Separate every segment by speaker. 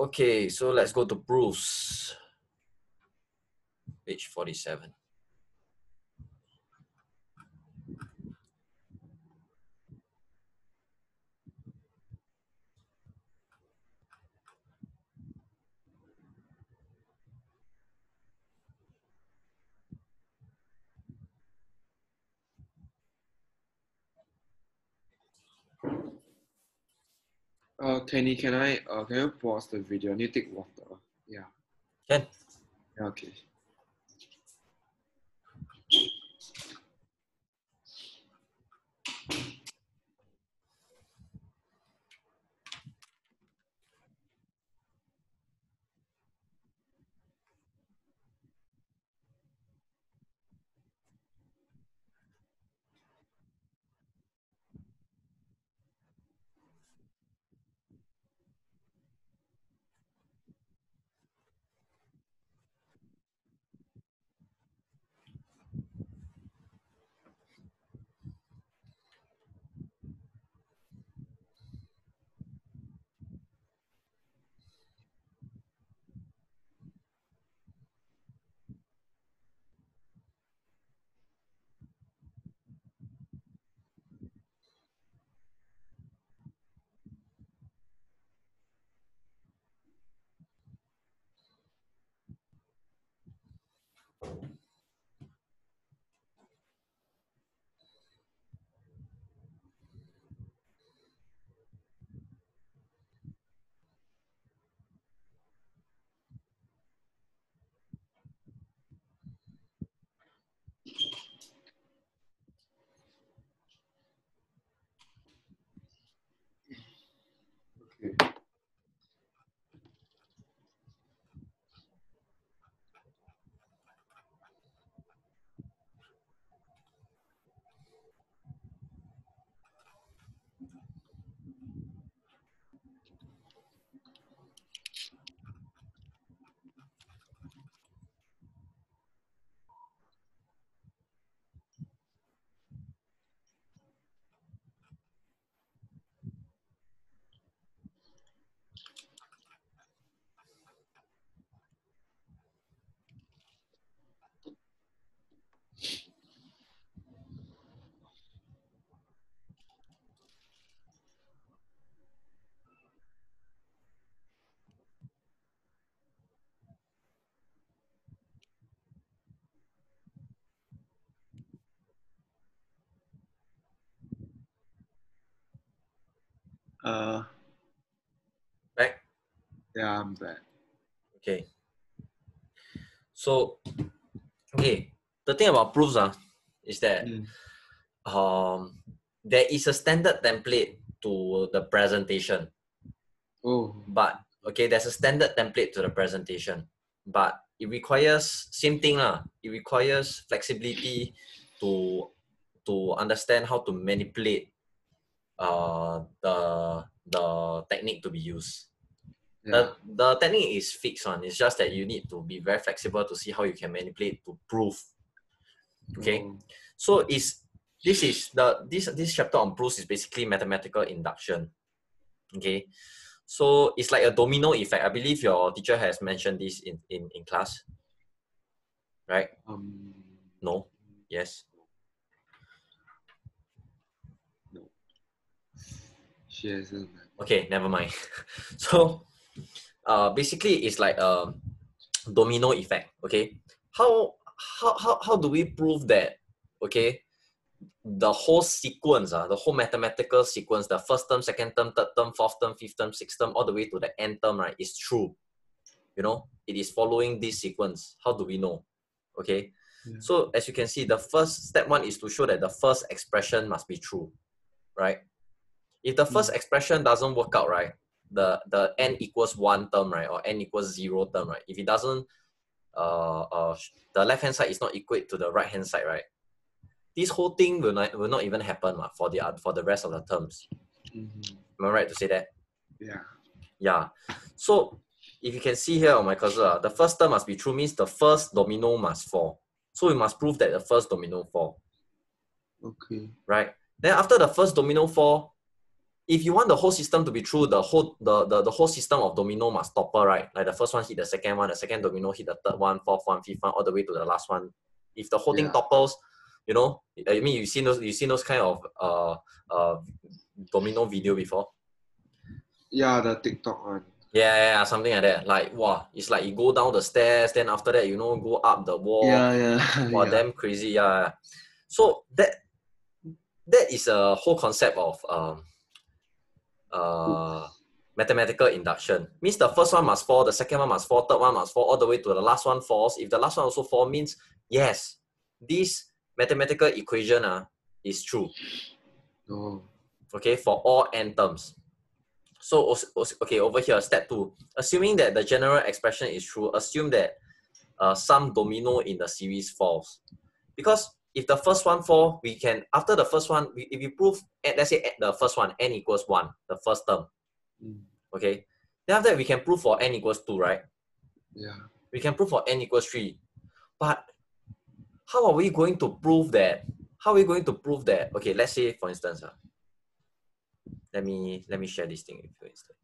Speaker 1: Okay, so let's go to Bruce. Page 47.
Speaker 2: Uh, Kenny, can I uh, can you pause the video? I need to take water. Yeah.
Speaker 1: Can.
Speaker 2: Yeah, okay. Okay. Uh,
Speaker 1: Back.
Speaker 2: yeah, I'm back.
Speaker 1: Okay. So, okay, the thing about proofs uh, is that
Speaker 2: Mm.
Speaker 1: um, there is a standard template to the presentation,
Speaker 2: Oh,
Speaker 1: but okay, there's a standard template to the presentation, but it requires same thing lah. It requires flexibility to to understand how to manipulate uh the the technique to be used.
Speaker 2: yeah.
Speaker 1: The, the technique is fixed one. It's just that you need to be very flexible to see how you can manipulate to prove. Okay.
Speaker 2: Oh,
Speaker 1: So is this is the this this chapter on proofs is basically mathematical induction. Okay. So it's like a domino effect. I believe your teacher has mentioned this in, in, in class. Right?
Speaker 2: um,
Speaker 1: No? Yes. Okay, never mind. so uh basically it's like a domino effect. Okay. How how how, how do we prove that okay the whole sequence, uh, the whole mathematical sequence, the first term, second term, third term, fourth term, fifth term, sixth term, all the way to the end term, right, is true. You know, it is following this sequence. How do we know? Okay.
Speaker 2: Yeah.
Speaker 1: So as you can see, the first step one is to show that the first expression must be true, right? If the first expression doesn't work out, right, the the n equals one term, right, or n equals zero term, right? If it doesn't, uh, uh, the left hand side is not equate to the right hand side, right? This whole thing will not will not even happen ma, for the oth- for the rest of the terms.
Speaker 2: Mhm.
Speaker 1: Am I right to say that?
Speaker 2: Yeah.
Speaker 1: Yeah. So if you can see here on my cursor, ah, the first term must be true means the first domino must fall. So we must prove that the first domino fall,
Speaker 2: Okay.
Speaker 1: right? Then after the first domino fall, if you want the whole system to be true, the whole the, the, the whole system of domino must topple, right? Like the first one hit the second one, the second domino hit the third one, fourth one, fifth one, all the way to the last one. If the whole thing topples, you know, I mean, you seen those you seen those kind of uh uh domino video before.
Speaker 2: Yeah, the TikTok one.
Speaker 1: Yeah, yeah, yeah, something like that. Like wow, it's like you go down the stairs, then after that you know go up the wall.
Speaker 2: Yeah, yeah.
Speaker 1: Wow,
Speaker 2: yeah.
Speaker 1: damn crazy. Yeah. yeah. So that that is a whole concept of um uh mathematical induction. Means the first one must fall, the second one must fall, third one must fall, all the way to the last one falls. If the last one also fall, means yes, this mathematical equation uh, is true.
Speaker 2: No.
Speaker 1: Okay, for all n terms. So okay, over here, step two. Assuming that the general expression is true, assume that uh, some domino in the series falls. Because if the first one fall, we can after the first one, we, if you prove eh, let's say eh, the first one n equals one, the first term,
Speaker 2: Mm,
Speaker 1: okay. Then after that we can prove for n equals two, right?
Speaker 2: Yeah.
Speaker 1: We can prove for n equals three. But how are we going to prove that? How are we going to prove that? Okay, let's say for instance, uh, let me let me share this thing with you instead.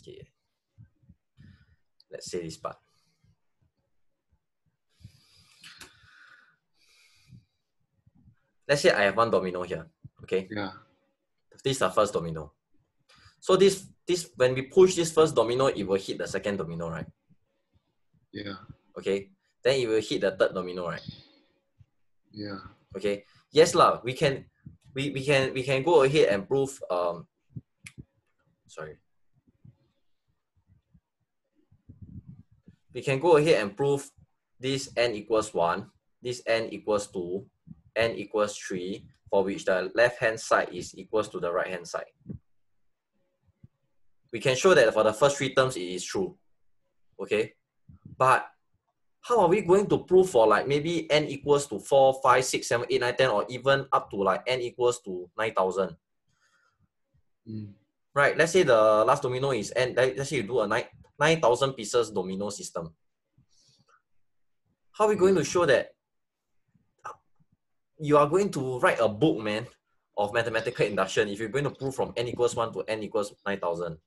Speaker 1: Okay. Let's say this part. Let's say I have one domino here. Okay.
Speaker 2: Yeah.
Speaker 1: This is the first domino. So this this when we push this first domino, it will hit the second domino, right?
Speaker 2: Yeah.
Speaker 1: Okay. Then it will hit the third domino, right?
Speaker 2: Yeah.
Speaker 1: Okay. Yes, lah. We can we, we can we can go ahead and prove um sorry. We can go ahead and prove this n equals 1, this n equals 2, n equals 3, for which the left hand side is equals to the right hand side. We can show that for the first three terms it is true. Okay? But how are we going to prove for like maybe n equals to 4, 5, 6, 7, 8, 9, 10, or even up to like n equals to 9,000?
Speaker 2: Mm,
Speaker 1: Right, let's say the last domino is n, let- let's say you do a 9 9,000 pieces domino system. How are we going to show that you are going to write a book, man, of mathematical induction if you're going to prove from n equals 1 to n equals 9,000?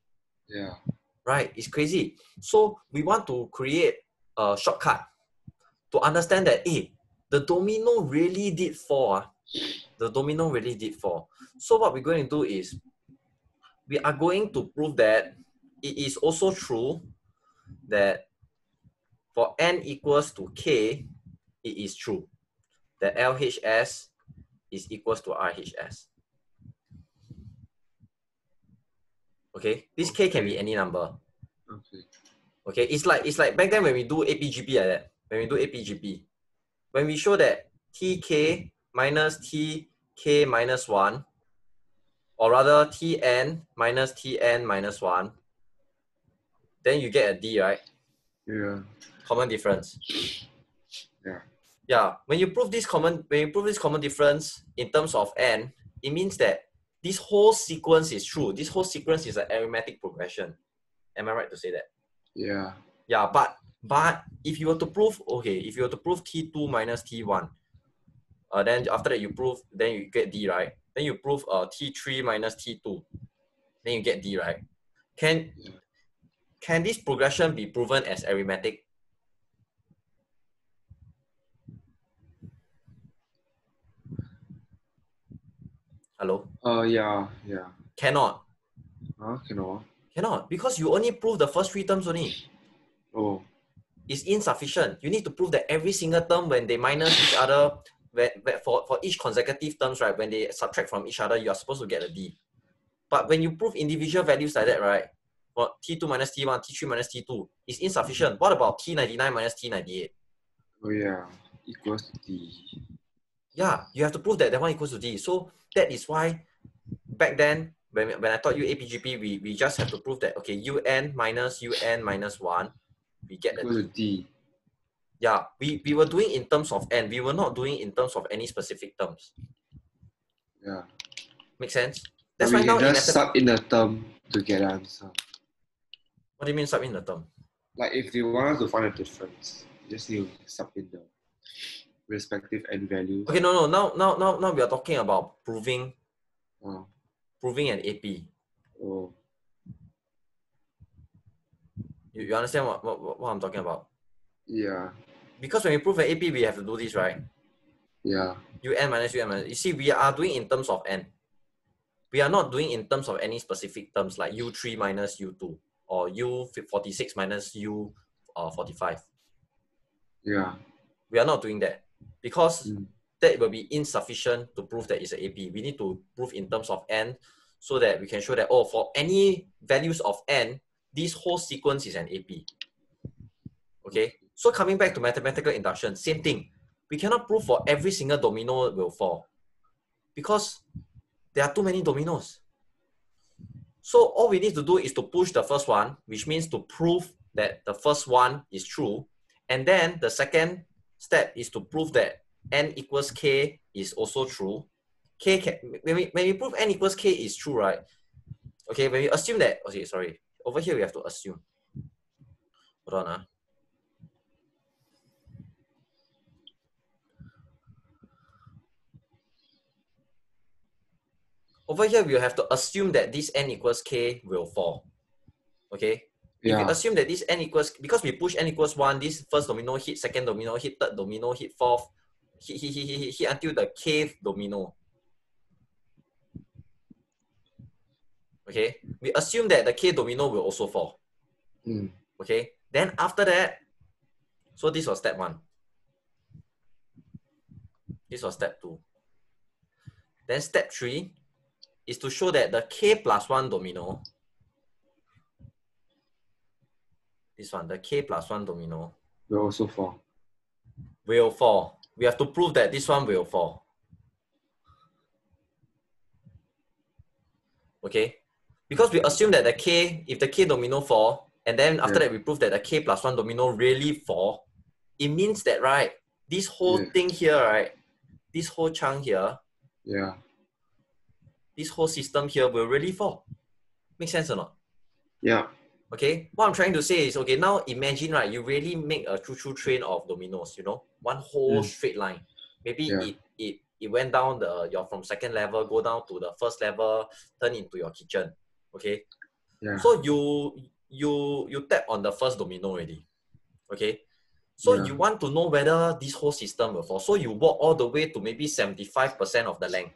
Speaker 2: yeah.
Speaker 1: right? It's crazy. So we want to create a shortcut to understand that, hey, the domino really did fall. ah. The domino really did fall. So what we're going to do is we are going to prove that it is also true that for n equals to k, it is true that LHS is equals to RHS. Okay, this k can be any number.
Speaker 2: Okay.
Speaker 1: Okay, it's like it's like back then when we do APGP like that. When we do APGP, when we show that TK minus TK minus one, or rather TN minus TN minus one, then you get a D, right?
Speaker 2: Yeah.
Speaker 1: Common difference.
Speaker 2: Yeah.
Speaker 1: Yeah. When you prove this common when you prove this common difference in terms of n, it means that this whole sequence is true. This whole sequence is an arithmetic progression. Am I right to say that?
Speaker 2: Yeah.
Speaker 1: Yeah, but but if you were to prove okay, if you were to prove T2 minus T1, uh, then after that you prove then you get D, right? Then you prove uh T3 minus T2, then you get D, right? Can
Speaker 2: Yeah.
Speaker 1: can this progression be proven as arithmetic? Hello?
Speaker 2: Uh, yeah. Yeah.
Speaker 1: Cannot.
Speaker 2: Huh? Cannot.
Speaker 1: Cannot. Because you only prove the first three terms only.
Speaker 2: Oh.
Speaker 1: is insufficient. You need to prove that every single term when they minus each other, where for, for each consecutive terms, right, when they subtract from each other, you are supposed to get a D. But when you prove individual values like that, right, for T2 minus T1, T3 minus T2, is insufficient. What about T99 minus T98?
Speaker 2: Oh yeah. Equals to D.
Speaker 1: Yeah, you have to prove that that one equals to D. So that is why back then, when, when I taught you APGP, we, we just have to prove that, okay, UN minus UN minus 1, we get
Speaker 2: the
Speaker 1: D.
Speaker 2: D.
Speaker 1: Yeah, we, we were doing in terms of n. We were not doing in terms of any specific terms.
Speaker 2: Yeah.
Speaker 1: Make sense? That's why now in
Speaker 2: just sub in the term to get the answer.
Speaker 1: what do you mean sub in the term?
Speaker 2: Like if you want us to find a difference, you just need to sub in the respective n values.
Speaker 1: Okay, no, no. Now, now, now, now we are talking about proving
Speaker 2: Uh,
Speaker 1: proving an AP.
Speaker 2: oh,
Speaker 1: You, you understand what, what, what I'm talking about?
Speaker 2: yeah,
Speaker 1: Because when we prove an AP, we have to do this, right?
Speaker 2: yeah,
Speaker 1: un minus un minus. You see, we are doing in terms of n. We are not doing in terms of any specific terms like u3 minus u2 or u46 minus u uh, 45.
Speaker 2: yeah,
Speaker 1: We are not doing that because
Speaker 2: Mm.
Speaker 1: that will be insufficient to prove that it's an AP. We need to prove in terms of n so that we can show that, oh, for any values of n, this whole sequence is an AP. Okay, so coming back to mathematical induction, same thing. We cannot prove for every single domino will fall because there are too many dominoes. So all we need to do is to push the first one, which means to prove that the first one is true. And then the second step is to prove that n equals k is also true. K can, when we, when we prove n equals k is true, right? Okay, when we assume that, okay, sorry. Over here we have to assume. Hold on. ah. Over here, we have to assume that this n equals k will fall. Okay?
Speaker 2: Yeah,
Speaker 1: we assume that this n equals because we push n equals one, this first domino hit, second domino hit, third domino hit, fourth, hit, hit, hit, hit, hit, hit until the kth domino. Okay, we assume that the k domino will also fall.
Speaker 2: mm,
Speaker 1: Okay, then after that, so this was step one. This was step two. Then step three is to show that the k plus one domino, this one, the k plus one domino,
Speaker 2: will also fall.
Speaker 1: will fall. We have to prove that this one will fall. Okay? Because we assume that the k, if the k domino fall, and then after
Speaker 2: Yeah.
Speaker 1: that we prove that the k plus one domino really fall, it means that, right, this whole
Speaker 2: Yeah.
Speaker 1: thing here, right, this whole chunk here,
Speaker 2: Yeah,
Speaker 1: this whole system here will really fall. Make sense or not?
Speaker 2: yeah,
Speaker 1: Okay, what I'm trying to say is okay. Now imagine right, you really make a choo-choo train of dominoes. You know, one whole
Speaker 2: Mm.
Speaker 1: straight line. Maybe
Speaker 2: Yeah.
Speaker 1: it it it went down the you're from second level, go down to the first level, turn into your kitchen. Okay,
Speaker 2: yeah,
Speaker 1: so you you you tap on the first domino already. Okay, so
Speaker 2: Yeah.
Speaker 1: you want to know whether this whole system will fall. So you walk all the way to maybe seventy five percent of the length.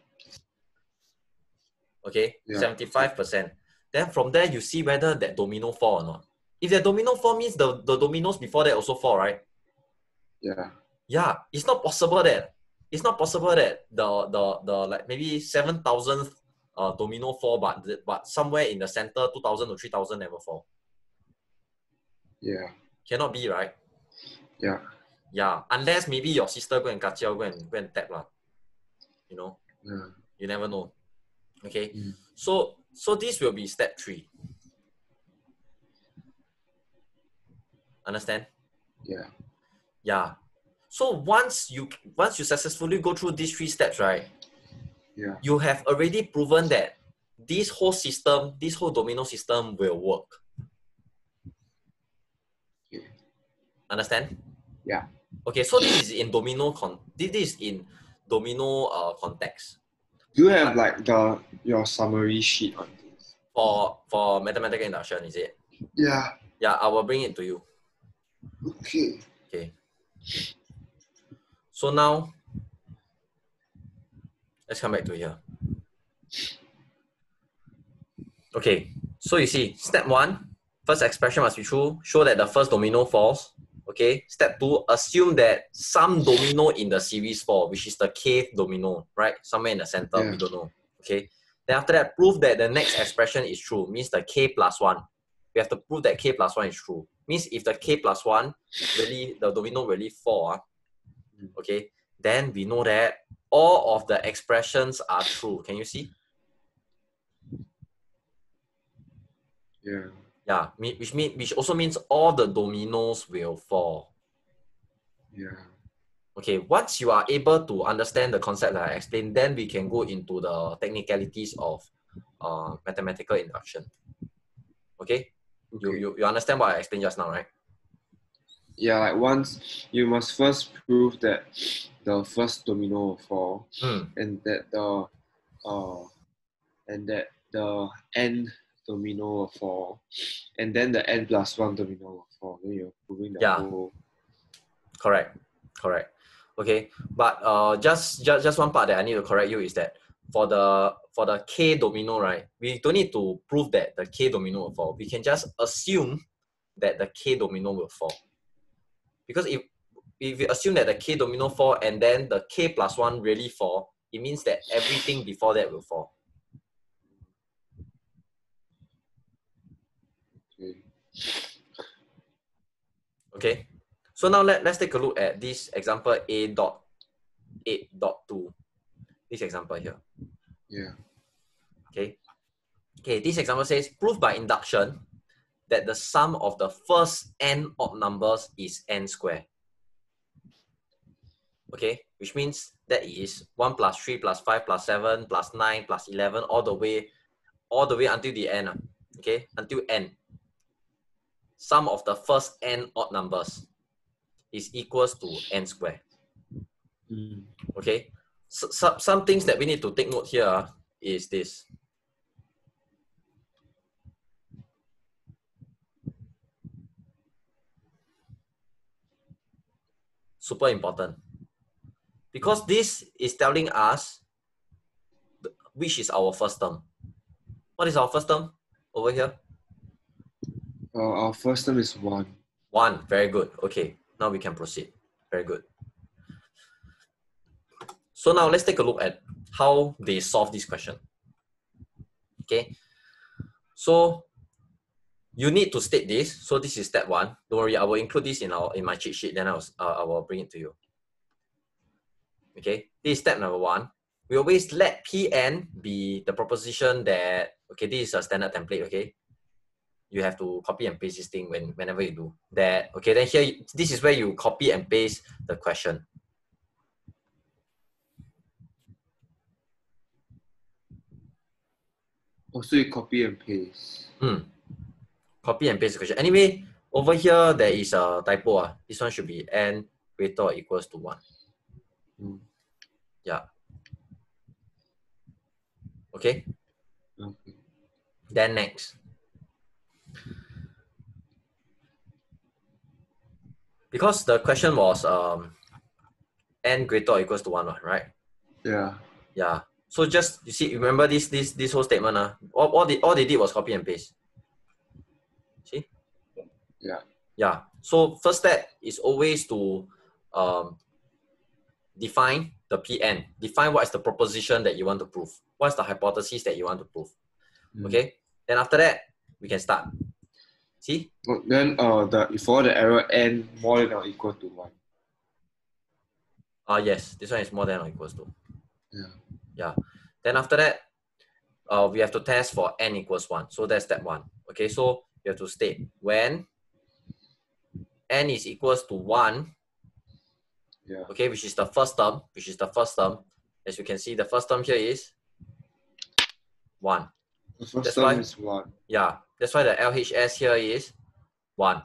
Speaker 1: Okay,
Speaker 2: Yeah.
Speaker 1: seventy five percent. Then from there you see whether that domino fall or not. If that domino fall means the, the dominoes before that also fall, right?
Speaker 2: yeah,
Speaker 1: Yeah, it's not possible that it's not possible that the the the like maybe seven thousandth uh, domino fall, but but somewhere in the center two thousand to three thousand never fall.
Speaker 2: yeah,
Speaker 1: Cannot be right.
Speaker 2: yeah,
Speaker 1: Yeah, unless maybe your sister go and kacau, go and go and tap lah. You know,
Speaker 2: yeah,
Speaker 1: you never know. Okay,
Speaker 2: Mm.
Speaker 1: so so this will be step three. Understand?
Speaker 2: yeah,
Speaker 1: Yeah. So once you once you successfully go through these three steps, right?
Speaker 2: yeah,
Speaker 1: You have already proven that this whole system, this whole domino system will work.
Speaker 2: Okay.
Speaker 1: Understand?
Speaker 2: Yeah.
Speaker 1: Okay, so this is in domino con this is in domino uh context.
Speaker 2: Do you have like the your summary sheet on this?
Speaker 1: For for mathematical induction, is it?
Speaker 2: Yeah.
Speaker 1: Yeah, I will bring it to you.
Speaker 2: Okay.
Speaker 1: Okay. So now, let's come back to here. Okay, so you see, step one, first expression must be true. Show that the first domino falls. Okay, step two, assume that some domino in the series fall, which is the kth domino, right? Somewhere in the center, we
Speaker 2: Yeah.
Speaker 1: don't know. Okay, then after that, prove that the next expression is true, means the k plus one. We have to prove that k plus one is true. Means if the k plus one really the domino really fall, ah, okay, then we know that all of the expressions are true. Can you see?
Speaker 2: Yeah.
Speaker 1: Yeah, which mean which also means all the dominoes will fall.
Speaker 2: Yeah.
Speaker 1: Okay, once you are able to understand the concept that I explained, then we can go into the technicalities of uh, mathematical induction. Okay, you,
Speaker 2: Okay.
Speaker 1: you you understand what I explained just now, right?
Speaker 2: Yeah, like once you must first prove that the first domino will fall
Speaker 1: Hmm.
Speaker 2: and that the uh and that the n domino will fall, and then the n plus one domino will fall. Then you're proving the
Speaker 1: Yeah.
Speaker 2: whole.
Speaker 1: Correct. Correct. Okay. But uh just just just one part that I need to correct you is that for the for the K domino, right? We don't need to prove that the K domino will fall. We can just assume that the K domino will fall. Because if if we assume that the K domino fall and then the K plus one really fall, it means that everything before that will fall.
Speaker 2: Okay.
Speaker 1: So now let, let's take a look at this example A dot 8 dot 2. This example here.
Speaker 2: Yeah.
Speaker 1: Okay. Okay, this example says prove by induction that the sum of the first n odd numbers is n square. Okay, which means that is 1 plus 3 plus 5 plus 7 plus 9 plus 11 all the way all the way until the end. ah. Okay, until n. Sum of the first n odd numbers is equals to n square.
Speaker 2: Mm.
Speaker 1: Okay, so, some some things that we need to take note here ah, this. Super important. Because this is telling us which is our first term. What is our first term over here?
Speaker 2: Uh, our first term is one.
Speaker 1: One. Very good. Okay. Now we can proceed. Very good. So now let's take a look at how they solve this question. Okay. So you need to state this. So this is step one. Don't worry, I will include this in our in my cheat sheet. Then I will uh, I will bring it to you. Okay. This is step number one. We always let Pn be the proposition that okay. This is a standard template. Okay you have to copy and paste this thing when whenever you do that. Okay, then here this is where you copy and paste the question.
Speaker 2: Also, you copy and paste.
Speaker 1: Hmm. Copy and paste the question. Anyway, over here there is a typo. ah. This one should be n greater or equals to one.
Speaker 2: Mm.
Speaker 1: Yeah. Okay.
Speaker 2: Okay.
Speaker 1: Then next. Because the question was um n greater or equals to one, right?
Speaker 2: Yeah.
Speaker 1: Yeah. So just you see, remember this this this whole statement. Uh, all, all they all they did was copy and paste. See?
Speaker 2: Yeah.
Speaker 1: Yeah. So first step is always to um, define the PN. Define what is the proposition that you want to prove. What's the hypothesis that you want to prove?
Speaker 2: Mm.
Speaker 1: Okay. Then after that, we can start. See?
Speaker 2: Then uh, the all the error n more than or equal to one.
Speaker 1: Ah yes, this one is more than or equals to.
Speaker 2: Yeah.
Speaker 1: Yeah. Then after that, uh, we have to test for n equals 1. So that's that 1. Okay, so you have to state when n is equals to 1,
Speaker 2: Yeah.
Speaker 1: okay, which is the first term, which is the first term. As you can see, the first term here is 1.
Speaker 2: The first
Speaker 1: That's
Speaker 2: term
Speaker 1: why-
Speaker 2: is one.
Speaker 1: Yeah, that's why the LHS here is 1.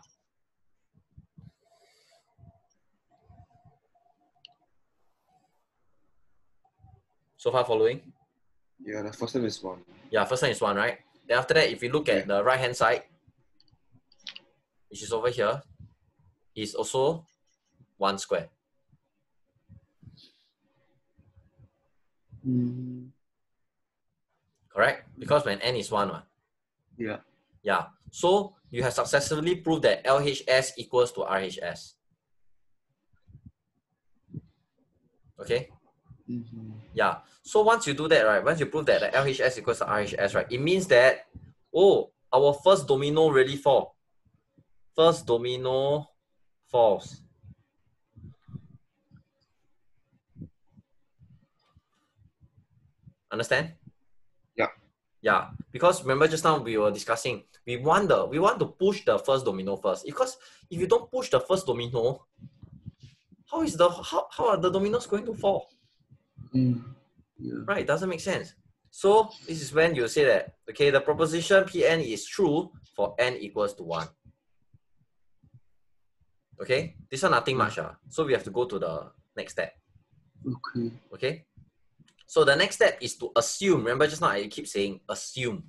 Speaker 1: So far following?
Speaker 2: Yeah, the first term is one.
Speaker 1: Yeah, first one is one, right? Then after that, if you look at the right hand side, which is over here, is also one square.
Speaker 2: Mm.
Speaker 1: Correct? Because when n is one, what?
Speaker 2: Yeah.
Speaker 1: Yeah. So you have successfully proved that LHS equals to RHS. Okay?
Speaker 2: Mhm.
Speaker 1: Yeah. So once you do that, right, once you prove that the LHS equals to RHS, right, it means that, oh, our first domino really fall. First domino falls. Understand?
Speaker 2: Yeah.
Speaker 1: Yeah. Because remember just now we were discussing, we want the we want to push the first domino first. Because if you don't push the first domino, how is the how, how are the dominoes going to fall?
Speaker 2: Mm. Yeah.
Speaker 1: Right, doesn't make sense. So this is when you say that okay, the proposition Pn is true for n equals to one. Okay, this one nothing much. ah. So we have to go to the next step.
Speaker 2: Okay.
Speaker 1: Okay. So the next step is to assume. Remember just now I keep saying assume.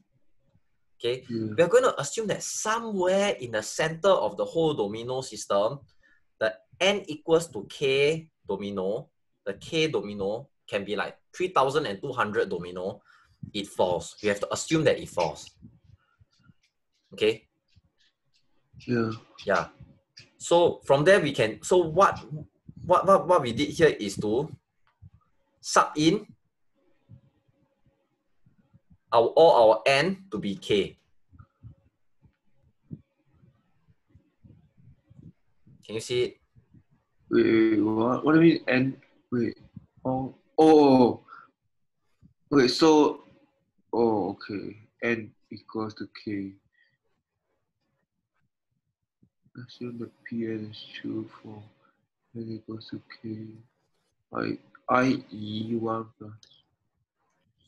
Speaker 1: Okay,
Speaker 2: Yeah.
Speaker 1: we are going to assume that somewhere in the center of the whole domino system, the n equals to k domino, the k domino can be like 3200 domino, it falls. We have to assume that it falls. Okay,
Speaker 2: Yeah.
Speaker 1: yeah. So from there we can, so what, what, what, what we did here is to sub in our, all our n to be k. Can you see it?
Speaker 2: Wait, wait, what? What do you mean? N? Wait. Oh. Oh. Wait. So. Oh. Okay. N equals to K. Assume the Pn is true for N equals to K. I I E one plus.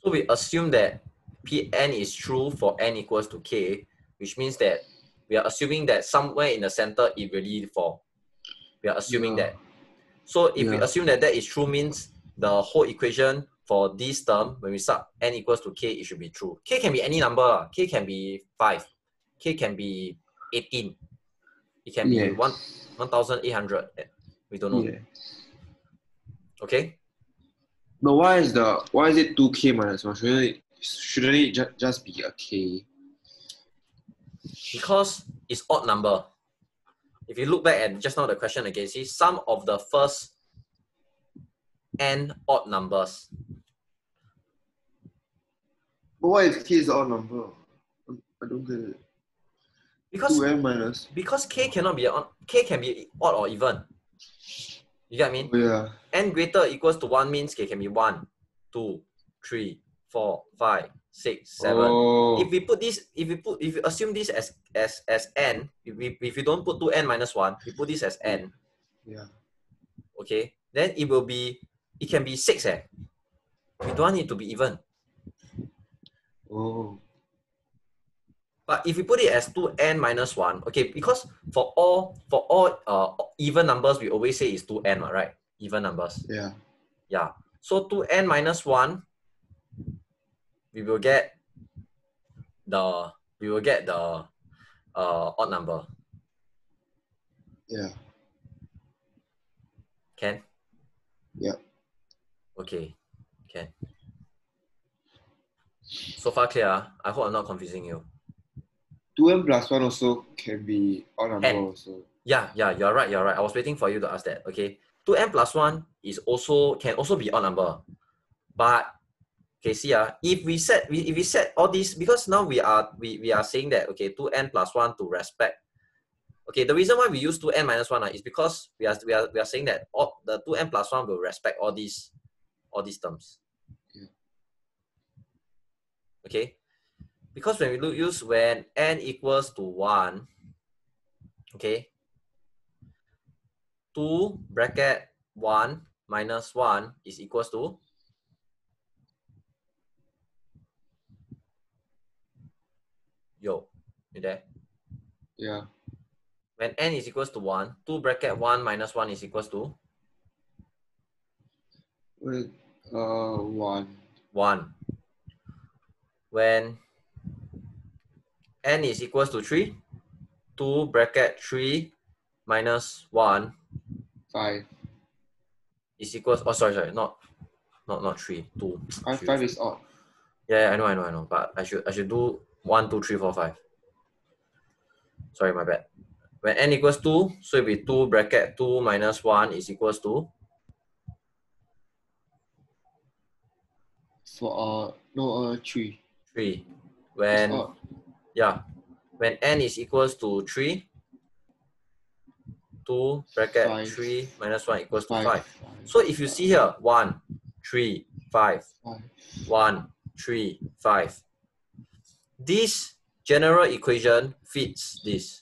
Speaker 1: So we assume that Pn is true for n equals to k, which means that we are assuming that somewhere in the center it really fall. We are assuming
Speaker 2: Yeah.
Speaker 1: that. So if we assume that that is true means the whole equation for this term, when we sub n equals to k, it should be true. k can be any number. k can be 5. k can be 18. It can be
Speaker 2: Yes.
Speaker 1: one 1,800. We don't know.
Speaker 2: Yeah.
Speaker 1: Okay?
Speaker 2: But why is the why is it two K minus one? Shouldn't it shouldn't it ju- just be a K?
Speaker 1: because it's odd number. If you look back at just now the question again, see sum of the first n odd numbers.
Speaker 2: But why is K is odd number? I don't get it.
Speaker 1: Because
Speaker 2: Two N minus.
Speaker 1: because k cannot be on k can be odd or even. You get what I mean?
Speaker 2: Oh, yeah.
Speaker 1: n greater equals to one means k can be one, two, three, four, five, six, seven.
Speaker 2: Oh.
Speaker 1: If we put this, if we put, if you assume this as as as n, if we if you don't put two n minus one, we put this as n.
Speaker 2: yeah.
Speaker 1: okay, then it will be, it can be 6 eh. We don't want it to be even.
Speaker 2: Oh.
Speaker 1: But if we put it as 2n minus 1, okay, because for all for all uh, even numbers, we always say is 2n, right? Even numbers.
Speaker 2: Yeah.
Speaker 1: Yeah. So 2n minus 1, we will get the, we will get the uh, odd number.
Speaker 2: Yeah.
Speaker 1: Can?
Speaker 2: Yeah.
Speaker 1: Okay, can. So far clear, ah? I hope I'm not confusing you.
Speaker 2: Two N plus one also can be odd number
Speaker 1: N.
Speaker 2: also.
Speaker 1: Yeah, yeah, you're right, you're right. I was waiting for you to ask that. Okay. 2n plus 1 is also can also be odd number. But okay, see uh, if we set we, if we set all these because now we are we, we are saying that okay 2n plus 1 to respect. Okay, the reason why we use 2n minus 1 uh, is because we are we are we are saying that all the 2n plus 1 will respect all these all these terms. Okay. Because when we look use when n equals to 1, okay, 2 bracket 1 minus 1 is equals to yo you there
Speaker 2: Yeah.
Speaker 1: when n is equals to 1 2 bracket 1 minus 1 is equals to
Speaker 2: Wait. Uh. One.
Speaker 1: 1 when n is equals to 3 2 bracket 3 minus 1
Speaker 2: Five.
Speaker 1: is equals oh sorry sorry not not not 3 2
Speaker 2: Five.
Speaker 1: three,
Speaker 2: Five is odd.
Speaker 1: Yeah, yeah, I know, I know, I know. But I should I should do one, two, three, four, five. Sorry, my bad. When n equals two, so it'll be two bracket two minus one is equals to
Speaker 2: For uh no uh three.
Speaker 1: three. When yeah, when n is equals to three, two bracket
Speaker 2: Five.
Speaker 1: three minus one equals to
Speaker 2: Five.
Speaker 1: five. So if you see here, one, three, five,
Speaker 2: Five.
Speaker 1: one, three, five. This general equation fits this.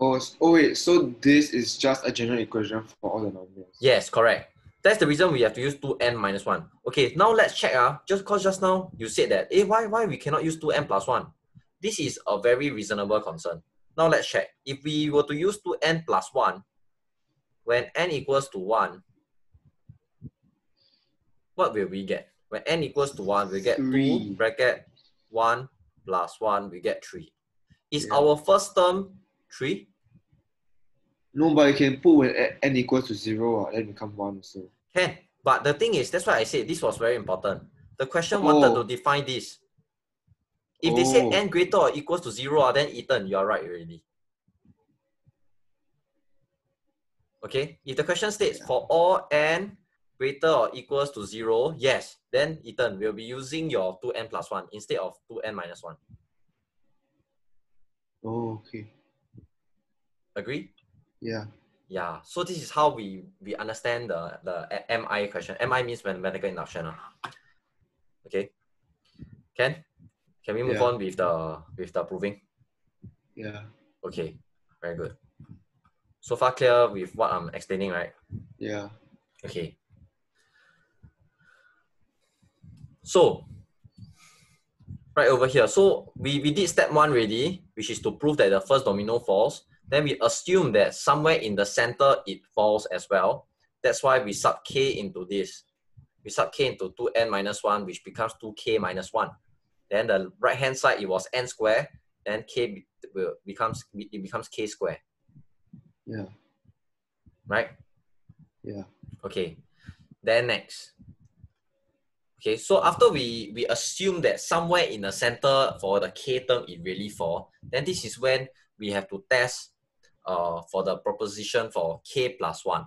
Speaker 2: Oh, oh wait, so this is just a general equation for all the numbers.
Speaker 1: Yes, correct. That's the reason we have to use 2n minus 1. Okay, now let's check. Uh, just because just now you said that, eh, why, why we cannot use 2n plus 1? This is a very reasonable concern. Now let's check. If we were to use 2n plus 1, when n equals to 1, what will we get? When n equals to 1, we get 2
Speaker 2: Three.
Speaker 1: bracket 1 plus 1, we get 3. Is
Speaker 2: Yeah.
Speaker 1: our first term 3?
Speaker 2: No, but you can put when n equals to zero, uh, then become one also.
Speaker 1: Can. But the thing is, that's why I said this was very important. The question wanted
Speaker 2: Oh.
Speaker 1: to define this. If they say
Speaker 2: Oh.
Speaker 1: n greater or equals to 0, ah, then Ethan, you are right already. Okay? If the question states
Speaker 2: Yeah.
Speaker 1: for all n greater or equals to 0, yes, then Ethan we'll be using your 2n plus 1 instead of 2n minus 1.
Speaker 2: Oh, okay.
Speaker 1: Agree?
Speaker 2: Yeah.
Speaker 1: Yeah. So this is how we we understand the the MI question. MI means mathematical induction. ah. Okay. Can can we move
Speaker 2: Yeah.
Speaker 1: on with the with the proving?
Speaker 2: Yeah.
Speaker 1: Okay. Very good. So far clear with what I'm explaining, right?
Speaker 2: Yeah.
Speaker 1: Okay. So, right over here. So we, we did step one already, which is to prove that the first domino falls. Then we assume that somewhere in the center it falls as well. That's why we sub k into this. We sub k into 2n minus 1, which becomes 2k minus 1. Then the right hand side, it was n square. Then k will becomes it becomes k square,
Speaker 2: Yeah.
Speaker 1: right?
Speaker 2: Yeah.
Speaker 1: Okay. Then next. Okay, so after we we assume that somewhere in the center for the k term it really fall, then this is when we have to test uh for the proposition for k plus one,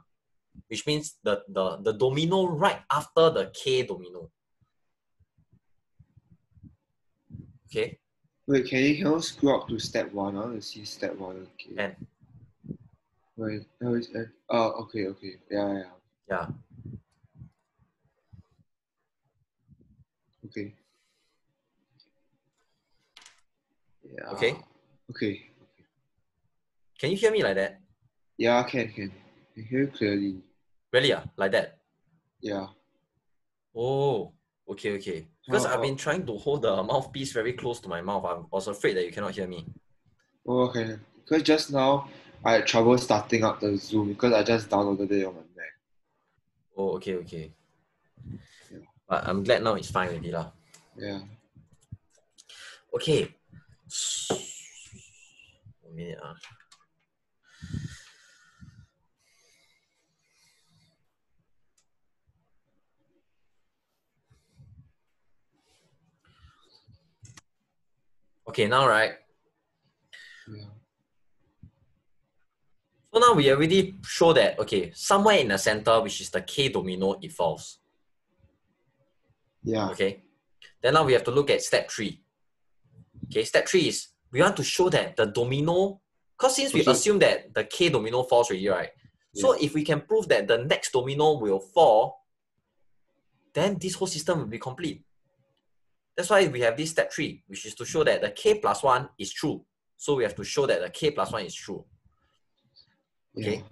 Speaker 1: which means the the the domino right after the k domino. Okay,
Speaker 2: Wait, can you, can you scroll up to step one? I want to see step one. Okay.
Speaker 1: and
Speaker 2: Wait, no, it's N. Oh, okay, okay. Yeah, yeah.
Speaker 1: yeah,
Speaker 2: Okay. Yeah.
Speaker 1: Okay.
Speaker 2: Okay.
Speaker 1: can you hear me like that?
Speaker 2: Yeah, I can, can. I hear you clearly.
Speaker 1: Really? Ah, like that?
Speaker 2: Yeah.
Speaker 1: Oh, okay, okay. Because I've been trying to hold the mouthpiece very close to my mouth. I was afraid that you cannot hear me.
Speaker 2: Oh, okay. Because just now I had trouble starting up the Zoom because I just downloaded it on my Mac.
Speaker 1: Oh, okay, okay. But I'm glad now it's fine already lah.
Speaker 2: Yeah.
Speaker 1: Okay. One minute ah. Okay, now right.
Speaker 2: Yeah.
Speaker 1: So now we already show that okay, somewhere in the center, which is the K domino, it falls.
Speaker 2: Yeah.
Speaker 1: Okay. Then now we have to look at step three. Okay, step three is we want to show that the domino, because since we
Speaker 2: Okay.
Speaker 1: assume that the K domino falls already, right? So if we can prove that the next domino will fall, then this whole system will be complete. That's why we have this step three, which is to show that the K plus one is true. So we have to show that the K plus one is true. Okay.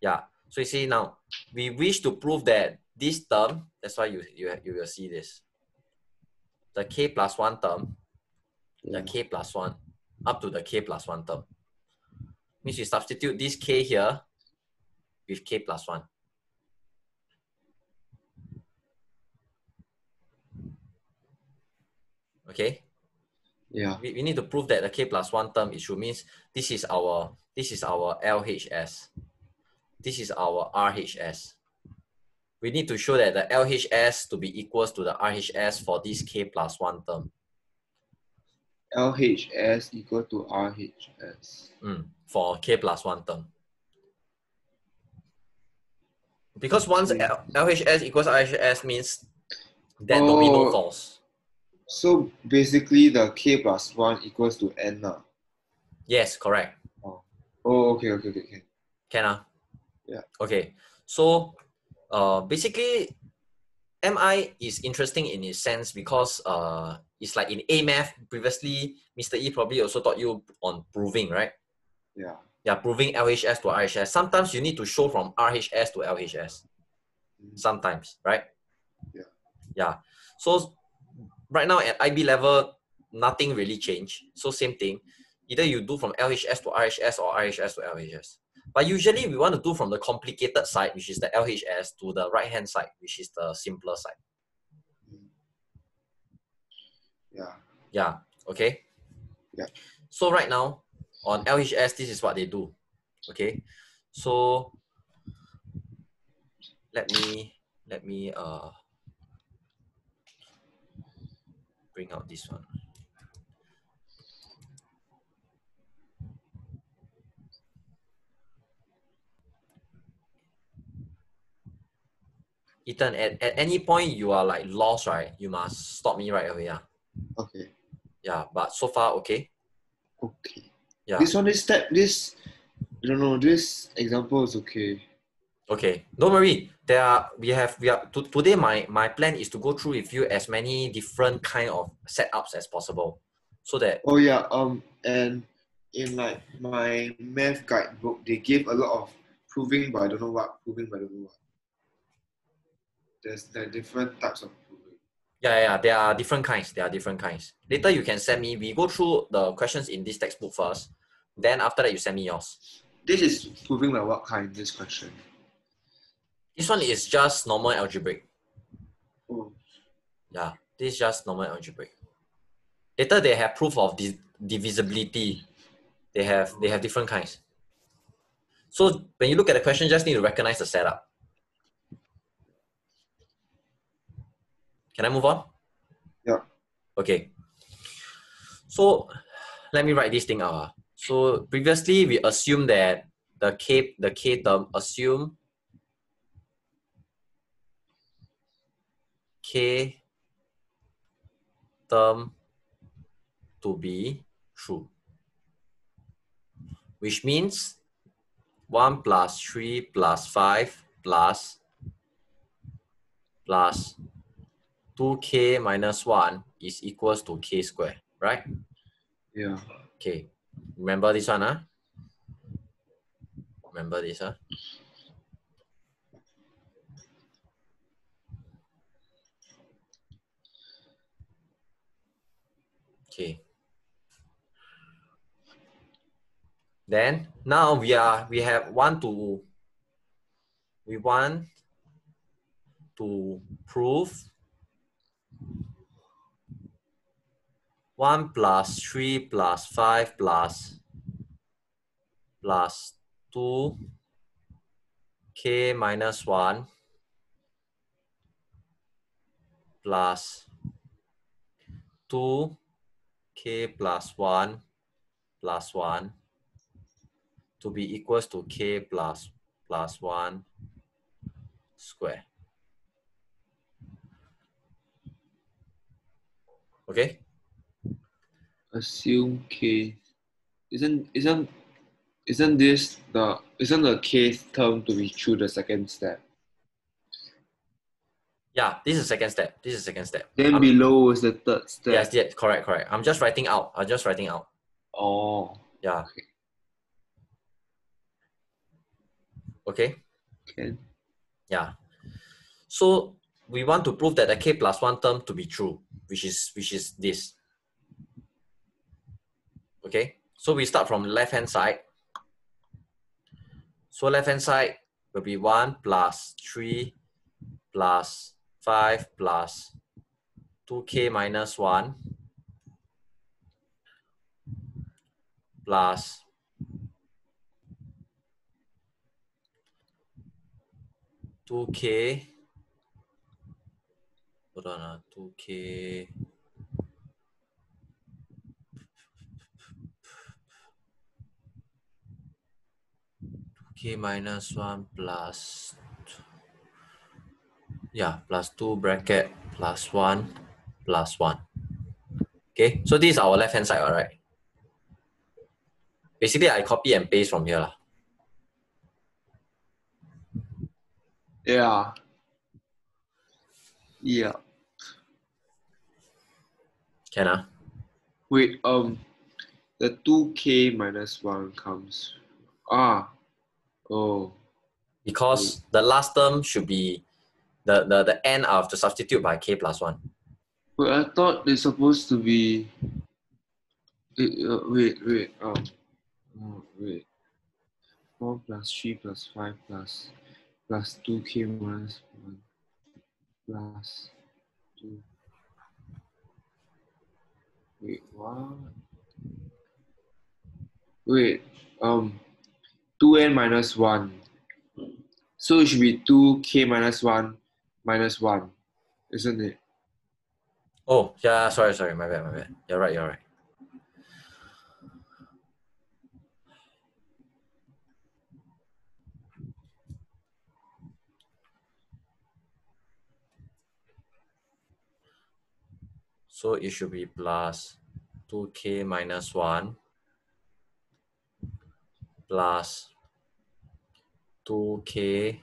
Speaker 1: Yeah. So you see now, we wish to prove that this term, that's why you, you, you will see this. The k plus 1 term, the k plus 1, up to the k plus 1 term. Means you substitute this k here with k plus 1. Okay?
Speaker 2: Yeah.
Speaker 1: we, we need to prove that the k plus one term is true means this is our this is our LHS. This is our RHS. We need to show that the LHS to be equals to the RHS for this k plus one term.
Speaker 2: LHS equal to RHS.
Speaker 1: Mm, for k plus one term. Because once. L- LHS equals RHS means that domino
Speaker 2: Oh.
Speaker 1: falls.
Speaker 2: So basically the K plus one equals to N now.
Speaker 1: Yes, correct.
Speaker 2: Oh, okay, okay, okay, okay.
Speaker 1: Can ah?
Speaker 2: Yeah.
Speaker 1: Okay. So uh basically MI is interesting in its sense because uh it's like in A math previously Mr. E probably also taught you on proving, right?
Speaker 2: Yeah.
Speaker 1: Yeah, proving LHS to RHS. Sometimes you need to show from RHS to LHS.
Speaker 2: Mhm.
Speaker 1: Sometimes, right?
Speaker 2: Yeah.
Speaker 1: Yeah. So right now at IB level, nothing really changed. So same thing. Either you do from LHS to RHS or RHS to LHS. But usually we want to do from the complicated side, which is the LHS, to the right hand side, which is the simpler side.
Speaker 2: Yeah.
Speaker 1: Yeah. Okay.
Speaker 2: Yeah.
Speaker 1: So right now on LHS, this is what they do. Okay. So let me let me uh bring out this one. Ethan, at, at any point you are like lost, right? You must stop me right away. Yeah.
Speaker 2: Okay.
Speaker 1: Yeah. But so far, okay.
Speaker 2: Okay.
Speaker 1: Yeah.
Speaker 2: This one is step this I don't know, this example is okay.
Speaker 1: Okay. Don't worry. There are we have we are to, today my my plan is to go through with you as many different kind of setups as possible. So that
Speaker 2: Oh yeah, um and in like my math guidebook they gave a lot of proving but I don't know what, proving but I don't know what. There's there are different types of proving.
Speaker 1: Yeah, yeah, yeah, there are different kinds. There are different kinds. Later you can send me. We go through the questions in this textbook first. Then after that you send me yours.
Speaker 2: This is proving by what kind, this question?
Speaker 1: This one is just normal algebraic.
Speaker 2: Oh,
Speaker 1: Yeah, this is just normal algebraic. Later they have proof of di- divisibility. They have they have different kinds. So when you look at the question, just need to recognize the setup. Can I move on?
Speaker 2: Yeah.
Speaker 1: Okay. So let me write this thing out. ah. So previously we assumed that the k the k term assume k term to be true, which means 1 plus 3 plus 5 plus plus 2k minus 1 is equals to k square, right?
Speaker 2: yeah.
Speaker 1: Okay, remember this one, huh? Remember this, huh? Okay. Then now we are we have one to we want to prove one plus three plus five plus plus two k minus one plus two k plus one plus one to be equals to k plus plus one square. Okay?
Speaker 2: Assume K isn't isn't isn't this the isn't the K term to be true the second step?
Speaker 1: Yeah, this is second step. This is second step.
Speaker 2: Then
Speaker 1: I'm-
Speaker 2: below is the third step.
Speaker 1: yes, yes, correct, correct. I'm just writing out. I'm just writing out.
Speaker 2: Oh,
Speaker 1: Yeah.
Speaker 2: Okay.
Speaker 1: Okay.
Speaker 2: can.
Speaker 1: Yeah. So we want to prove that the k plus one term to be true, which is which is this. Okay. So we start from left hand side. So left hand side will be one plus three plus five plus two k minus one plus two K. Hold on, uh, two K. K minus one plus. Yeah, plus two bracket plus one plus one. Okay, so this is our left hand side, all right. Basically, I copy and paste from here. lah.
Speaker 2: Yeah. Yeah.
Speaker 1: Can ah?
Speaker 2: Wait, um, the two K minus one comes. Ah. Oh.
Speaker 1: because the last term should be the, the, the end of to substitute by k plus 1.
Speaker 2: Wait, I thought it's supposed to be. Wait, uh, wait, wait. Um. Oh, wait. Four plus three plus five plus plus two K minus one plus two. Wait, what? Wait, um, 2n minus 1. So it should be 2k minus 1 minus 1, isn't it?
Speaker 1: Oh, yeah, sorry, sorry, my bad, my bad. You're right, you're right. So it should be plus 2k minus 1 plus 2k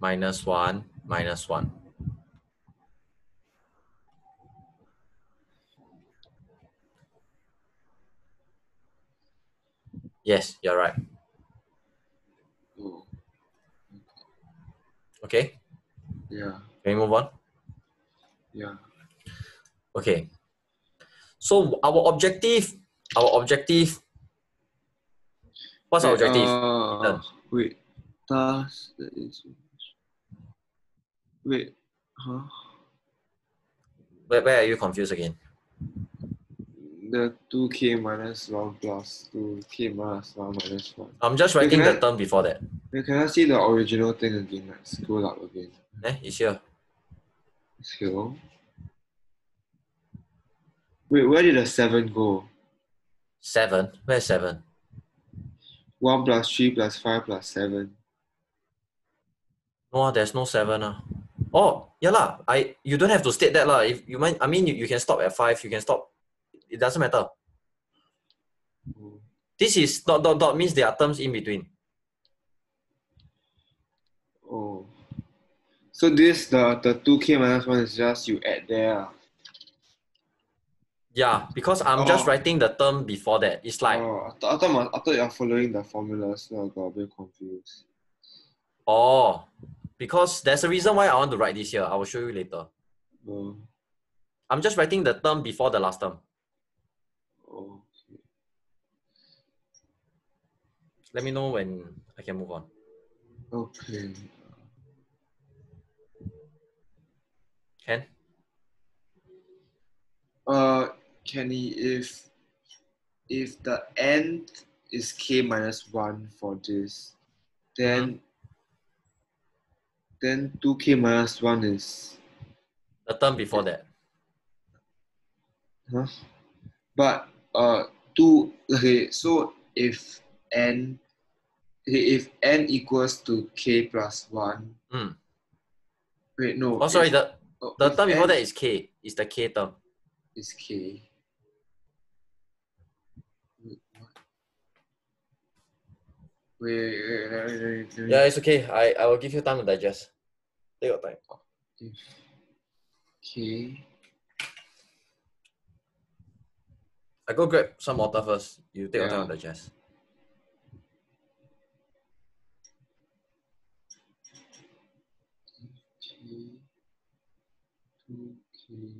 Speaker 1: minus 1 minus 1. Yes, you're right.
Speaker 2: Oh,
Speaker 1: Okay,
Speaker 2: yeah,
Speaker 1: can we move on?
Speaker 2: yeah.
Speaker 1: Okay. So our objective, our objective. What's our
Speaker 2: Wait,
Speaker 1: objective?
Speaker 2: Uh, wait, thus that is. Wait, huh?
Speaker 1: Where, where are you confused again?
Speaker 2: The 2k minus 1 plus 2k minus 1 minus 1.
Speaker 1: I'm just writing
Speaker 2: can
Speaker 1: the
Speaker 2: I-
Speaker 1: term before that.
Speaker 2: Wait, can I see the original thing again? Like scroll up again.
Speaker 1: Eh, it's here.
Speaker 2: Here. Wait, where did the 7 go?
Speaker 1: Seven. Where's seven?
Speaker 2: 1 plus 3 plus 5 plus 7.
Speaker 1: No, ah, there's no seven. Ah. Oh, yeah lah. I you don't have to state that lah. If you mind, I mean you, you can stop at five, you can stop. It doesn't matter. This is dot dot dot means there are terms in between.
Speaker 2: oh. So this, the, the 2k minus 1 is just you add there. Ah.
Speaker 1: Yeah, because I'm just
Speaker 2: Oh.
Speaker 1: writing the term before that. It's like
Speaker 2: oh, I, thought I, thought my, I thought you are following the formula, so I got a bit confused.
Speaker 1: oh, because there's a reason why I want to write this here. I will show you later.
Speaker 2: Oh,
Speaker 1: I'm just writing the term before the last term.
Speaker 2: oh,
Speaker 1: Let me know when I can move on.
Speaker 2: okay.
Speaker 1: Can?
Speaker 2: Uh, Kenny, if if the nth is k minus one for this, then then two k minus one is
Speaker 1: The term before that.
Speaker 2: huh? But uh two okay. So if n if n equals to k plus one.
Speaker 1: Mm.
Speaker 2: Wait, no.
Speaker 1: Oh, sorry.
Speaker 2: if-
Speaker 1: The,
Speaker 2: oh,
Speaker 1: the term before
Speaker 2: n
Speaker 1: that is K. Is the K term.
Speaker 2: is k. Wait, what? Wait,
Speaker 1: Yeah, it's okay. I, I will give you time to digest. Take your time.
Speaker 2: Okay.
Speaker 1: I go grab some water first. You take your time to digest.
Speaker 2: k two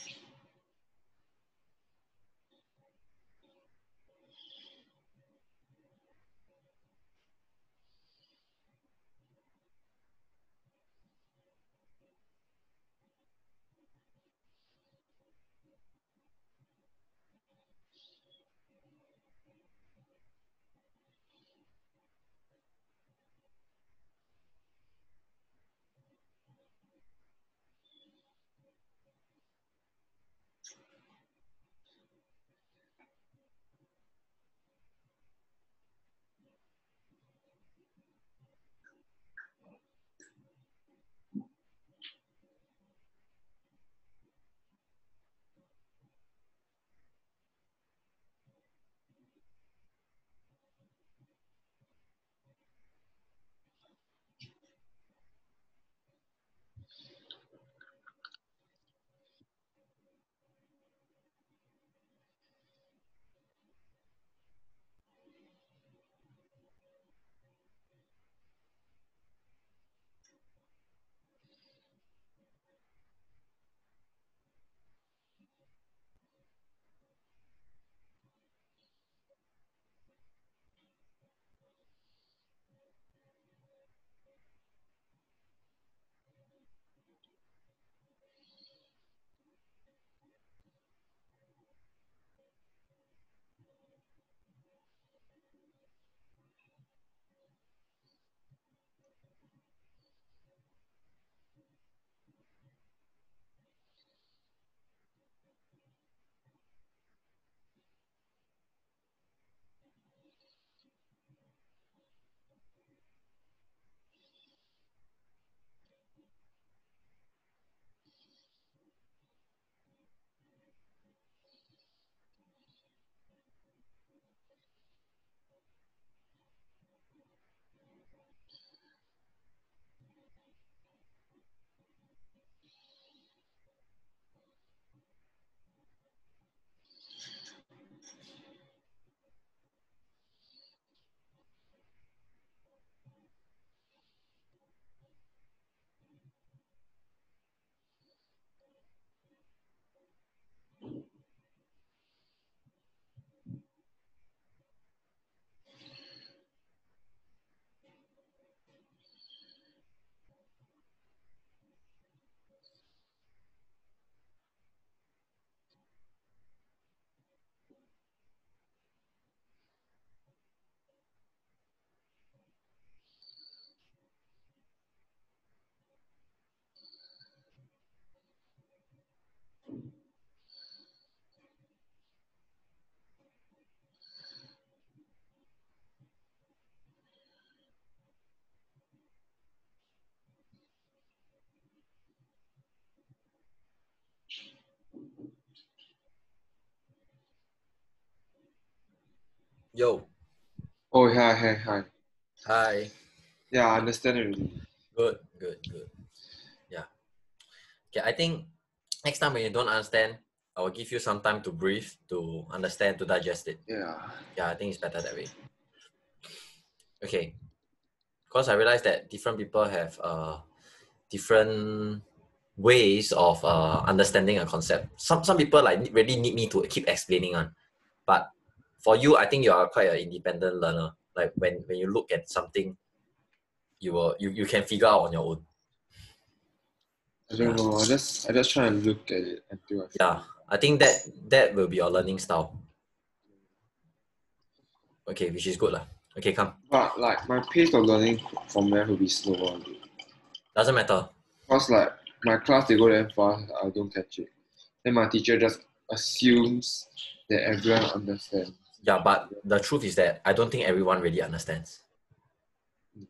Speaker 1: Yo.
Speaker 2: Oh, hi, hi, hi.
Speaker 1: Hi.
Speaker 2: Yeah, I understand already.
Speaker 1: Good, good, good. Yeah. Okay, I think next time when you don't understand, I will give you some time to breathe, to understand, to digest it.
Speaker 2: Yeah.
Speaker 1: Yeah, I think it's better that way. Okay. Because I realized that different people have uh different ways of uh understanding a concept. Some some people like really need me to keep explaining on. But for you, I think you are quite an independent learner. Like when when you look at something, you will you, you can figure out on your own.
Speaker 2: I don't know. I just I just try and look at it until I
Speaker 1: Yeah, I think that that will be your learning style. Okay, which is good lah. Okay, come.
Speaker 2: But like my pace of learning from there will be slower.
Speaker 1: Doesn't matter.
Speaker 2: Cause like my class they go damn fast, I don't catch it. Then my teacher just assumes that everyone understands
Speaker 1: Yeah, but the truth is that I don't think everyone really understands.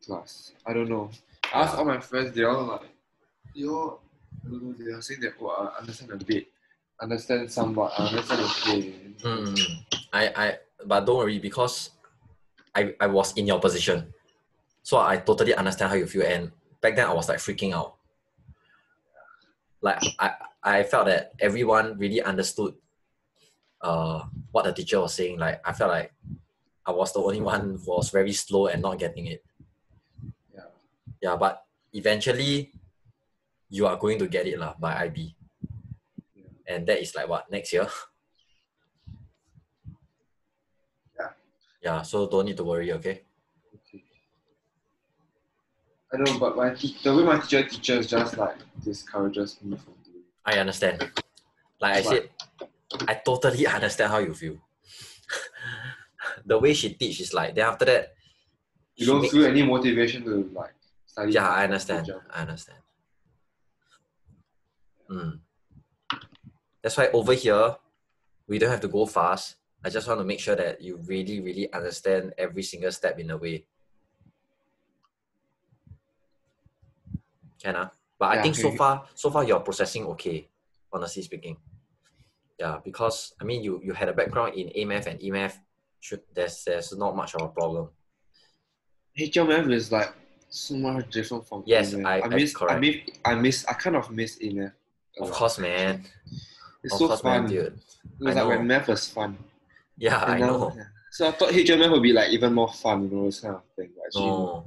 Speaker 2: class. I don't know. I asked all my friends, they all like, they all, know, they are saying that, oh, I understand a bit, understand somewhat, I understand okay.
Speaker 1: Mm, I, I, but don't worry because I, I was in your position, so I totally understand how you feel. And back then, I was like freaking out. Like I, I felt that everyone really understood, uh, what the teacher was saying. Like I felt like I was the only one who was very slow and not getting it.
Speaker 2: Yeah.
Speaker 1: Yeah, but eventually, you are going to get it lah by IB.
Speaker 2: Yeah.
Speaker 1: And that is like what next year.
Speaker 2: Yeah.
Speaker 1: Yeah, so don't need to worry, okay?
Speaker 2: Okay. I know, but my te- the way my teacher teaches just like discourages me from doing.
Speaker 1: I understand. Like I said, I totally understand how you feel. the way she teach is like then after that
Speaker 2: You don't feel any motivation to like study.
Speaker 1: Yeah, I understand. I understand. Mm. That's why over here we don't have to go fast. I just want to make sure that you really, really understand every single step in a way. Can ah? But I
Speaker 2: Yeah,
Speaker 1: think so far, so far you're processing okay, honestly speaking. Yeah, because I mean you you had a background in AMF and EMF, should there's there's not much of a problem.
Speaker 2: HMF is like so much different from
Speaker 1: Yes,
Speaker 2: AMF.
Speaker 1: I-
Speaker 2: I
Speaker 1: I-
Speaker 2: miss I miss I miss I kind of miss AMF. a
Speaker 1: Of course, man.
Speaker 2: It's
Speaker 1: of
Speaker 2: so
Speaker 1: course,
Speaker 2: fun.
Speaker 1: man, dude.
Speaker 2: It was
Speaker 1: I
Speaker 2: like when
Speaker 1: know.
Speaker 2: math was fun.
Speaker 1: Yeah, I
Speaker 2: now-
Speaker 1: know.
Speaker 2: yeah. So I thought HMF would be like even more fun, you know, this kind of thing. Actually,
Speaker 1: No,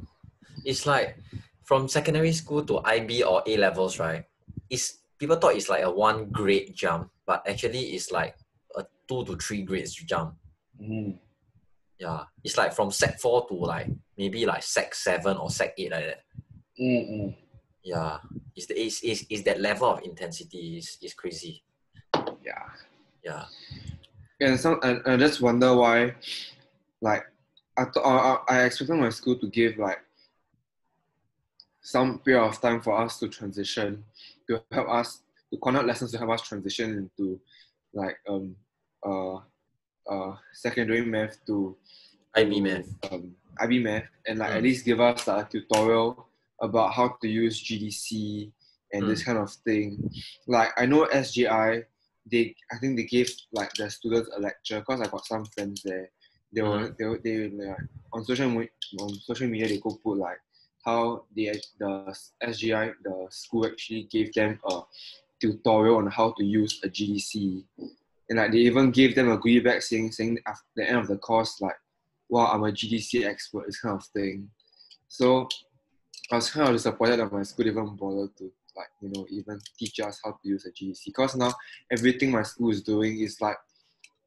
Speaker 1: it's like from secondary school to IB or A levels, right? It's people thought it's like a one grade jump, but actually it's like a two to three grades jump.
Speaker 2: Mm.
Speaker 1: Yeah, it's like from sec four to like maybe like sec seven or sec eight like that.
Speaker 2: Mm-mm.
Speaker 1: Yeah, it's the it's, it's, it's that level of intensity is is crazy.
Speaker 2: Yeah.
Speaker 1: Yeah,
Speaker 2: And some and, and I just wonder why, like, I I, I I expected my school to give like some period of time for us to transition, to help us to conduct lessons to help us transition into like um uh uh secondary math to
Speaker 1: IB math.
Speaker 2: um, IB math, and like at
Speaker 1: Mm.
Speaker 2: least give us like, a tutorial about how to use GDC and this
Speaker 1: Mm.
Speaker 2: kind of thing. Like I know SGI, they I think they gave like the students a lecture because I got some friends there. They were
Speaker 1: Mm.
Speaker 2: they were, they were, like on social media on social media they go put like how the the SGI the school actually gave them a tutorial on how to use a GDC. And like they even gave them a bag saying saying at the end of the course like wow, I'm a GDC expert, this kind of thing. So I was kind of disappointed that my school didn't bother to like, you know, even teach us how to use a GDC. Because now everything my school is doing is like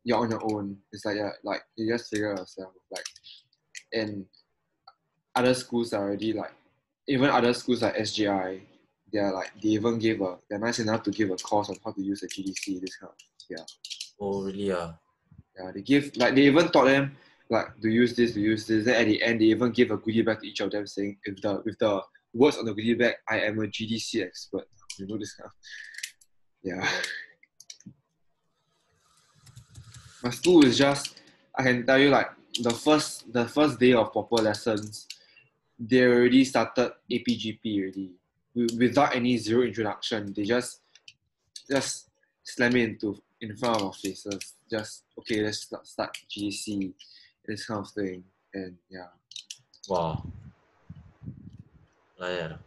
Speaker 2: you're on your own. It's like yeah, like you just figure it yourself. Like and other schools are already like even other schools like SGI, they're like they even gave a they're nice enough to give a course on how to use a GDC, this kind of
Speaker 1: Oh really? Ah,
Speaker 2: yeah, they give like they even taught them like to use this, to use this. Then at the end, they even give a goodie bag to each of them, saying if the with the words on the goodie bag, I am a GDC expert. You know this kind of yeah. My school is just I can tell you like the first the first day of proper lessons, they already started APGP already without any zero introduction. They just just slam it into in front of our faces. Just okay, let's start, start GDC. this kind of thing. And yeah,
Speaker 1: Wow. Like that. ah.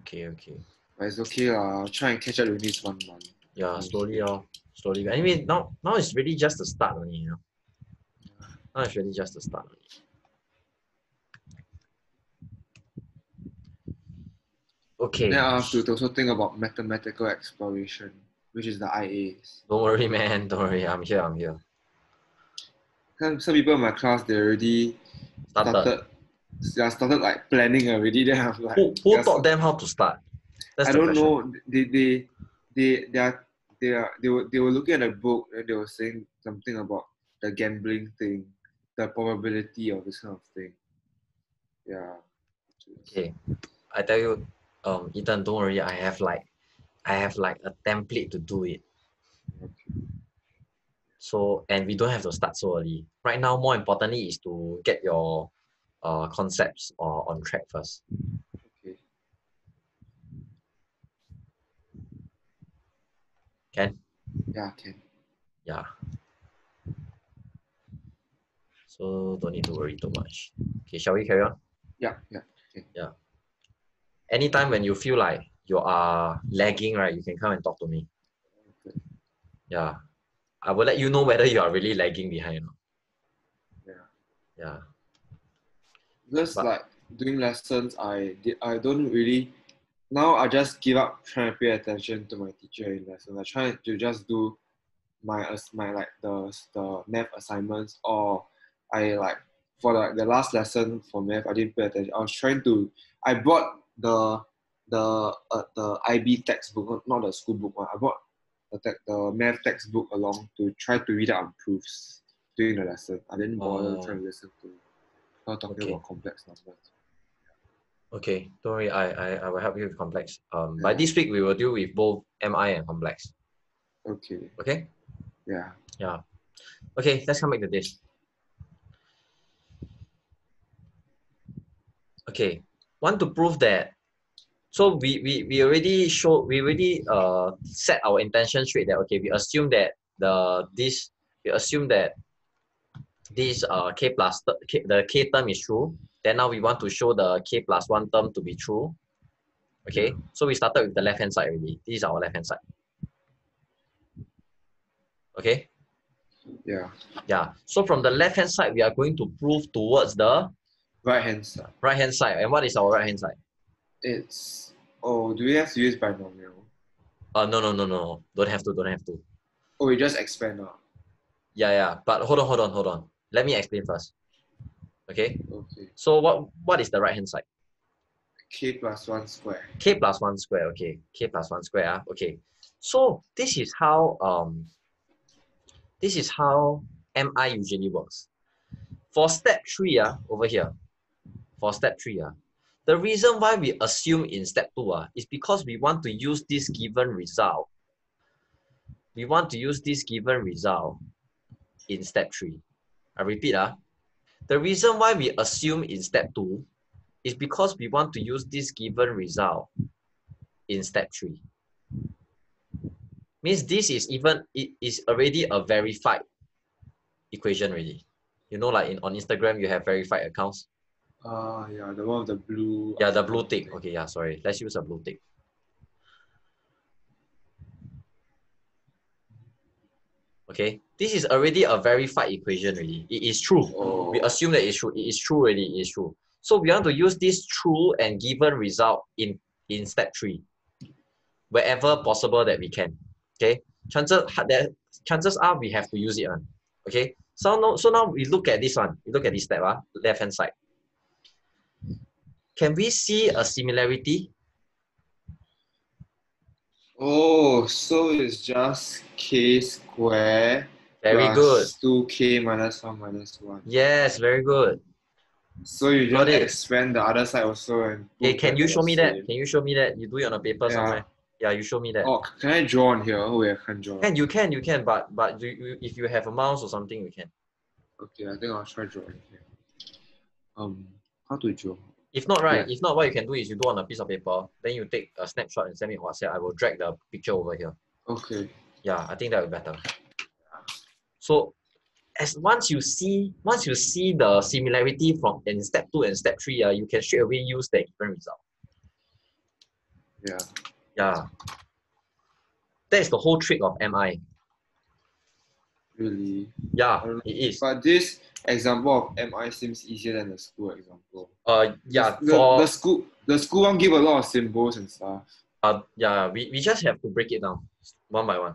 Speaker 1: Okay, okay.
Speaker 2: but it's okay lah. I'll try and catch up with this one month.
Speaker 1: Yeah, slowly oh, slowly. Anyway, now now it's really just the start only, you know. Now it's really just the start only. Okay.
Speaker 2: Then I have to also think about mathematical exploration, which is the IAs.
Speaker 1: Don't worry, man. Don't worry. I'm here. I'm here.
Speaker 2: Some, some people in my class they already
Speaker 1: Started.
Speaker 2: started, yeah, started like planning already. Then I'm like,
Speaker 1: Who, who taught them how to start? That's
Speaker 2: I don't
Speaker 1: question.
Speaker 2: know. They they they they are they are they were they were looking at a book and they were saying something about the gambling thing, the probability of this kind of thing. Yeah.
Speaker 1: Okay. I tell you, um, Ethan, don't worry. I have like, I have like a template to do it. So, and we don't have to start so early. Right now, more importantly is to get your uh, concepts uh, on track first.
Speaker 2: Okay.
Speaker 1: Can?
Speaker 2: Yeah, can.
Speaker 1: Yeah. So don't need to worry too much. Okay, shall we carry on?
Speaker 2: Yeah, yeah, yeah.
Speaker 1: Anytime when you feel like you are lagging, right, you can come and talk to me. Yeah. I will let you know whether you are really lagging behind or not.
Speaker 2: Yeah.
Speaker 1: Yeah.
Speaker 2: Because
Speaker 1: But-
Speaker 2: like doing lessons, I did I don't really now I just give up trying to pay attention to my teacher in lessons. I try to just do my my like the the math assignments or I like for like the last lesson for math I didn't pay attention. I was trying to I brought the the uh, the IB textbook not- the school book one. I brought the the math textbook along to try to read out on proofs during the lesson. I didn't bother
Speaker 1: Oh.
Speaker 2: trying to listen to her talking
Speaker 1: Okay.
Speaker 2: about complex numbers.
Speaker 1: Okay, don't worry. I, I, I will help you with complex. Um, by this week we will deal with both MI and complex.
Speaker 2: Okay.
Speaker 1: Okay.
Speaker 2: Yeah.
Speaker 1: Yeah. Okay. Let's come back to this. Okay. Want to prove that. So we, we, we already show we already uh set our intention straight that okay we assume that the this we assume that this uh k plus k, the k term is true. Then now we want to show the k plus one term to be true. Okay, so we started with the left hand side already. This is our left hand side. Okay,
Speaker 2: Yeah.
Speaker 1: yeah. So from the left hand side, we are going to prove towards the
Speaker 2: Right hand side.
Speaker 1: right hand side. And what is our right hand side?
Speaker 2: It's oh, do we have to use binomial?
Speaker 1: Uh, no, no, no, no. Don't have to, don't have to.
Speaker 2: Oh, we just expand out.
Speaker 1: Yeah, yeah. But hold on, hold on, hold on. Let me explain first. Okay.
Speaker 2: Okay.
Speaker 1: So what what is the right hand side?
Speaker 2: K plus one square.
Speaker 1: k plus 1 square okay k plus 1 square ah, okay so this is how um this is how mi usually works for step 3 ah, over here for step 3 ah, the reason why we assume in step 2 ah, is because we want to use this given result we want to use this given result in step 3 i repeat ah, the reason why we assume in step 2 is because we want to use this given result in step 3. Means this is even, it is already a verified equation already. You know, like in, on Instagram, you have verified accounts.
Speaker 2: Ah, yeah, the one with the blue.
Speaker 1: Yeah, the blue tick. Okay, yeah, sorry. Let's use a blue tick. Okay, this is already a verified equation really. It is true.
Speaker 2: Oh,
Speaker 1: we assume that it's true. It is true already. It is true. So we want to use this true and given result in in step three, wherever possible that we can. Okay, chances that chances are we have to use it one. Okay, so now so now we look at this one. We look at this step ah, left hand side. Can we see a similarity?
Speaker 2: oh, so it's just k square.
Speaker 1: Very good.
Speaker 2: Two k minus one minus one.
Speaker 1: Yes, very good.
Speaker 2: So you just expand the other side also and.
Speaker 1: Okay, can you show me that? Can you show me that? You do it on a paper
Speaker 2: Yeah.
Speaker 1: somewhere. Yeah, you show me that.
Speaker 2: Oh, can I draw on here? Oh, yeah, I can draw.
Speaker 1: Can you can you can, but but you, you, if you have a mouse or something, you can.
Speaker 2: Okay, I think I'll try drawing here. Um, how to draw?
Speaker 1: If not, right?
Speaker 2: Yeah.
Speaker 1: If not, what you can do is you do on a piece of paper, then you take a snapshot and send me on WhatsApp. I will drag the picture over here.
Speaker 2: Okay.
Speaker 1: Yeah, I think that would be better. So as once you see once you see the similarity from in step two and step three, uh, you can straight away use the given result.
Speaker 2: Yeah.
Speaker 1: Yeah. That is the whole trick of MI.
Speaker 2: Really.
Speaker 1: Yeah, it is.
Speaker 2: But this example of MI seems easier than the school example.
Speaker 1: Uh, yeah,
Speaker 2: The,
Speaker 1: for
Speaker 2: the school the school one give a lot of symbols and stuff.
Speaker 1: uh, yeah, we, we just have to break it down one by one.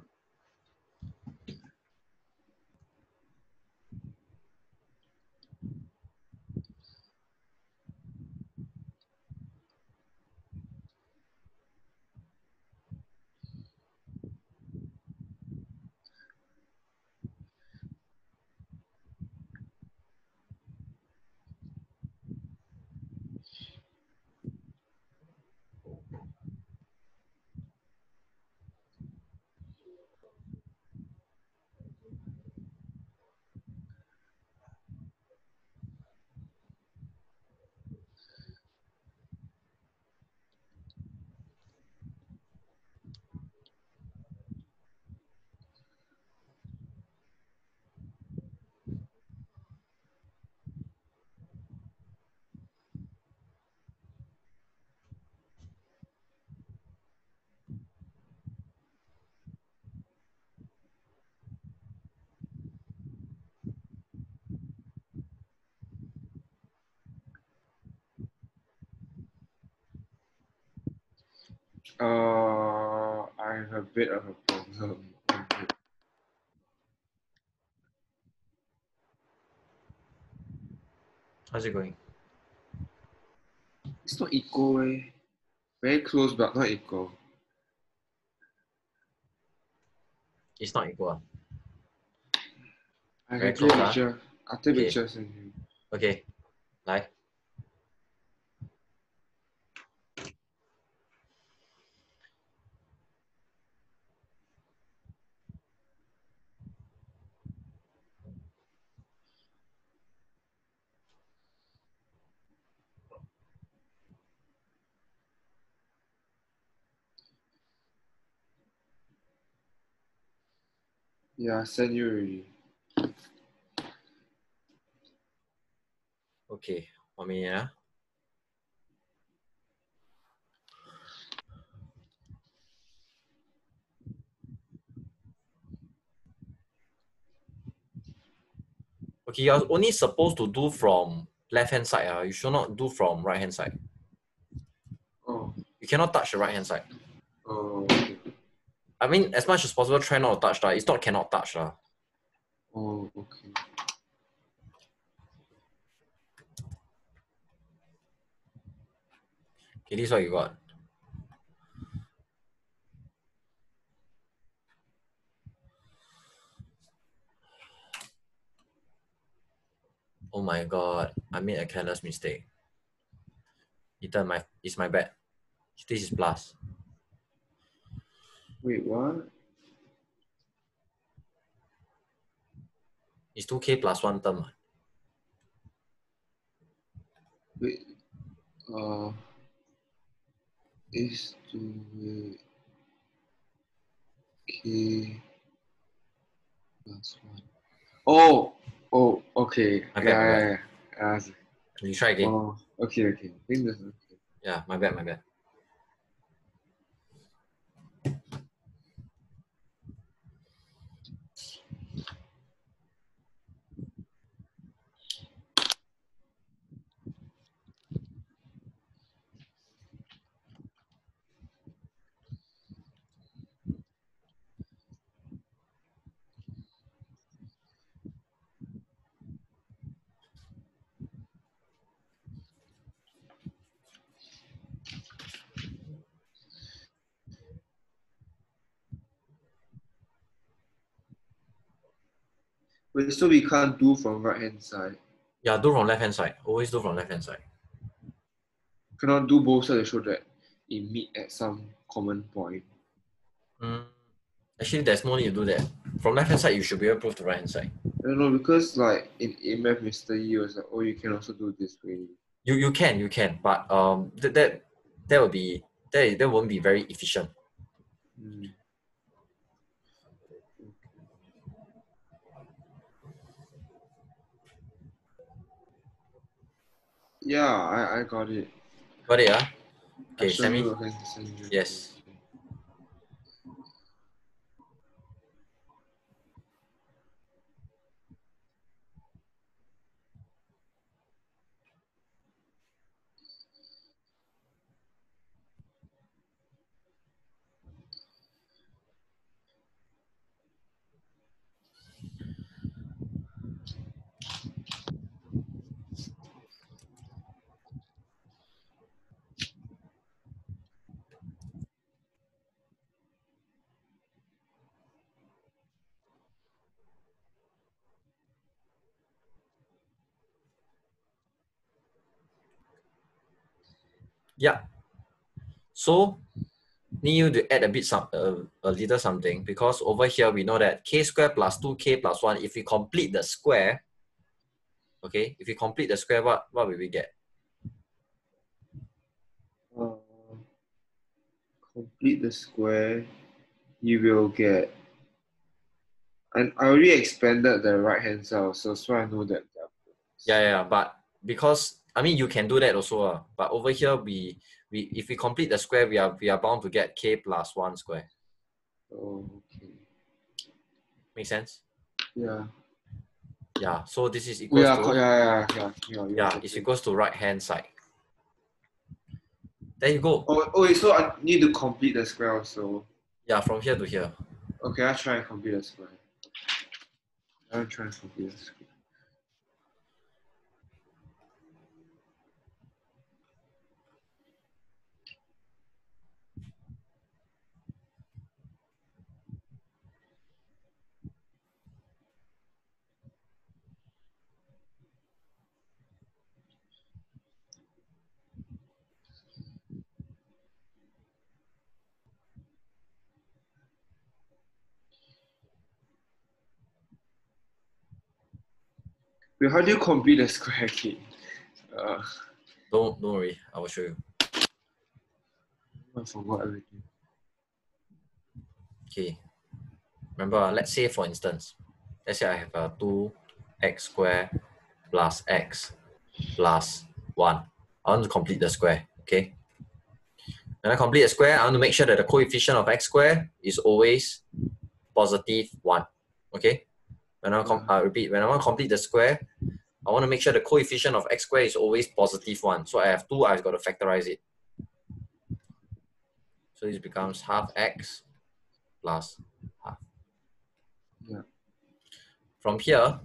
Speaker 2: Uh, I have a bit of a problem.
Speaker 1: How's it going?
Speaker 2: It's not equal, eh? Very close, but not equal.
Speaker 1: It's not equal.
Speaker 2: I
Speaker 1: Very
Speaker 2: can take
Speaker 1: close,
Speaker 2: a
Speaker 1: ah.
Speaker 2: picture. I'll take
Speaker 1: Okay.
Speaker 2: pictures.
Speaker 1: Okay. 来。
Speaker 2: Yeah, I send you already.
Speaker 1: OK，one minute 啊。Okay, you're only supposed to do from left hand side. Uh. You should not do from right hand side.
Speaker 2: Oh,
Speaker 1: You cannot touch the right hand side.
Speaker 2: oh, okay.
Speaker 1: I mean, as much as possible, try not to touch. lah. It's not cannot touch. lah.
Speaker 2: Oh, okay.
Speaker 1: Okay, this is what you got. Oh my god, I made a careless mistake. Ethan, my it's my bad. This is plus.
Speaker 2: Wait, what?
Speaker 1: It's 2k plus one term.
Speaker 2: Wait. Uh, is to wait. K plus one. Oh, oh, okay.
Speaker 1: My
Speaker 2: yeah, yeah, yeah. yeah.
Speaker 1: You try again.
Speaker 2: Oh, okay, okay. I think that's okay.
Speaker 1: Yeah, my bad, my bad.
Speaker 2: Wait, so we can't do from right hand side.
Speaker 1: Yeah, do from left hand side. Always do from left hand side.
Speaker 2: Cannot do both sides to show that it meet at some common point.
Speaker 1: Mm. Actually, there's no need to do that. From left hand side, you should be able to prove to right hand side.
Speaker 2: I don't know because like in, in math, Mr. Yi was like, oh, you can also do this way.
Speaker 1: You you can you can, but um that that that will be that that won't be very efficient.
Speaker 2: Hmm. Yeah, I, I got it.
Speaker 1: Got it, ah?
Speaker 2: I
Speaker 1: Okay, send me.
Speaker 2: okay, send you.
Speaker 1: Yes. Yeah. So need you to add a bit some uh, a little something because over here we know that k square plus 2k plus 1 if we complete the square okay if we complete the square what what will we get
Speaker 2: Uh, complete the square, you will get. And I already expanded the right hand side, so so I know that. they're opposites.
Speaker 1: yeah yeah, yeah but because i mean you can do that also uh, but over here we we if we complete the square we are we are bound to get k plus 1 square
Speaker 2: okay.
Speaker 1: make sense
Speaker 2: Yeah.
Speaker 1: yeah so this is equals
Speaker 2: are,
Speaker 1: to
Speaker 2: yeah, yeah, yeah, yeah. you're
Speaker 1: yeah it's equals to right hand side there you go
Speaker 2: Oh, oh, so I need to complete the square also.
Speaker 1: yeah from here to here
Speaker 2: Okay, I'll try and complete the square. I'll try and complete the square. Wait, how do you complete the square again? Uh,
Speaker 1: don't don't worry i will show you
Speaker 2: I forgot.
Speaker 1: Okay. Remember, uh, let's say for instance, let's say I have a 2x square plus x plus 1. I want to complete the square, okay? When I complete the square, I want to make sure that the coefficient of x square is always positive 1, okay? When I, com- I uh, repeat, when I want to complete the square, I want to make sure the coefficient of x squared is always positive 1. So I have 2, I've got to factorize it. So this becomes half x plus half.
Speaker 2: Yeah.
Speaker 1: From here,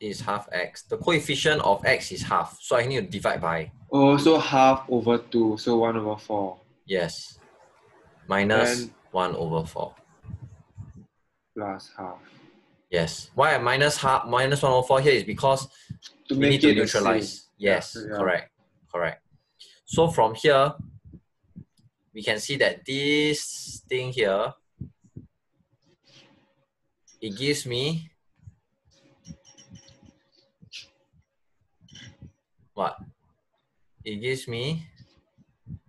Speaker 1: is half x. The coefficient of x is half, so I need to divide by
Speaker 2: Oh, so half over two, so one over four.
Speaker 1: yes, minus
Speaker 2: Then-
Speaker 1: one over four.
Speaker 2: plus half.
Speaker 1: Yes. Why minus half minus one over four here is because
Speaker 2: To
Speaker 1: we
Speaker 2: make
Speaker 1: need to neutralize. Yes,
Speaker 2: Yeah.
Speaker 1: correct, correct. So from here, we can see that this thing here, it gives me what? It gives me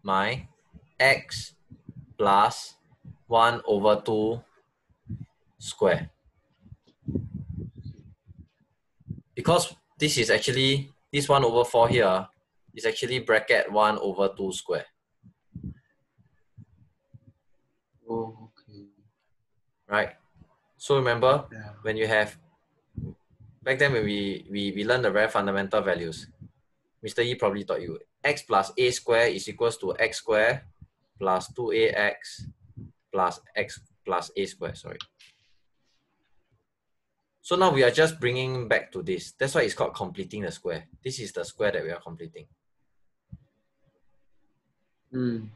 Speaker 1: my x plus 1 over 2 square. Because this is actually, this 1 over 4 here is actually bracket 1 over 2 square.
Speaker 2: Oh, okay.
Speaker 1: right? So remember
Speaker 2: Yeah.
Speaker 1: when you have back then when we we, we learned the very fundamental values, Mr. E probably taught you x plus a square is equals to x square plus 2ax plus x plus a square, sorry. So now we are just bringing back to this. That's why it's called completing the square. This is the square that we are completing.
Speaker 2: Mm.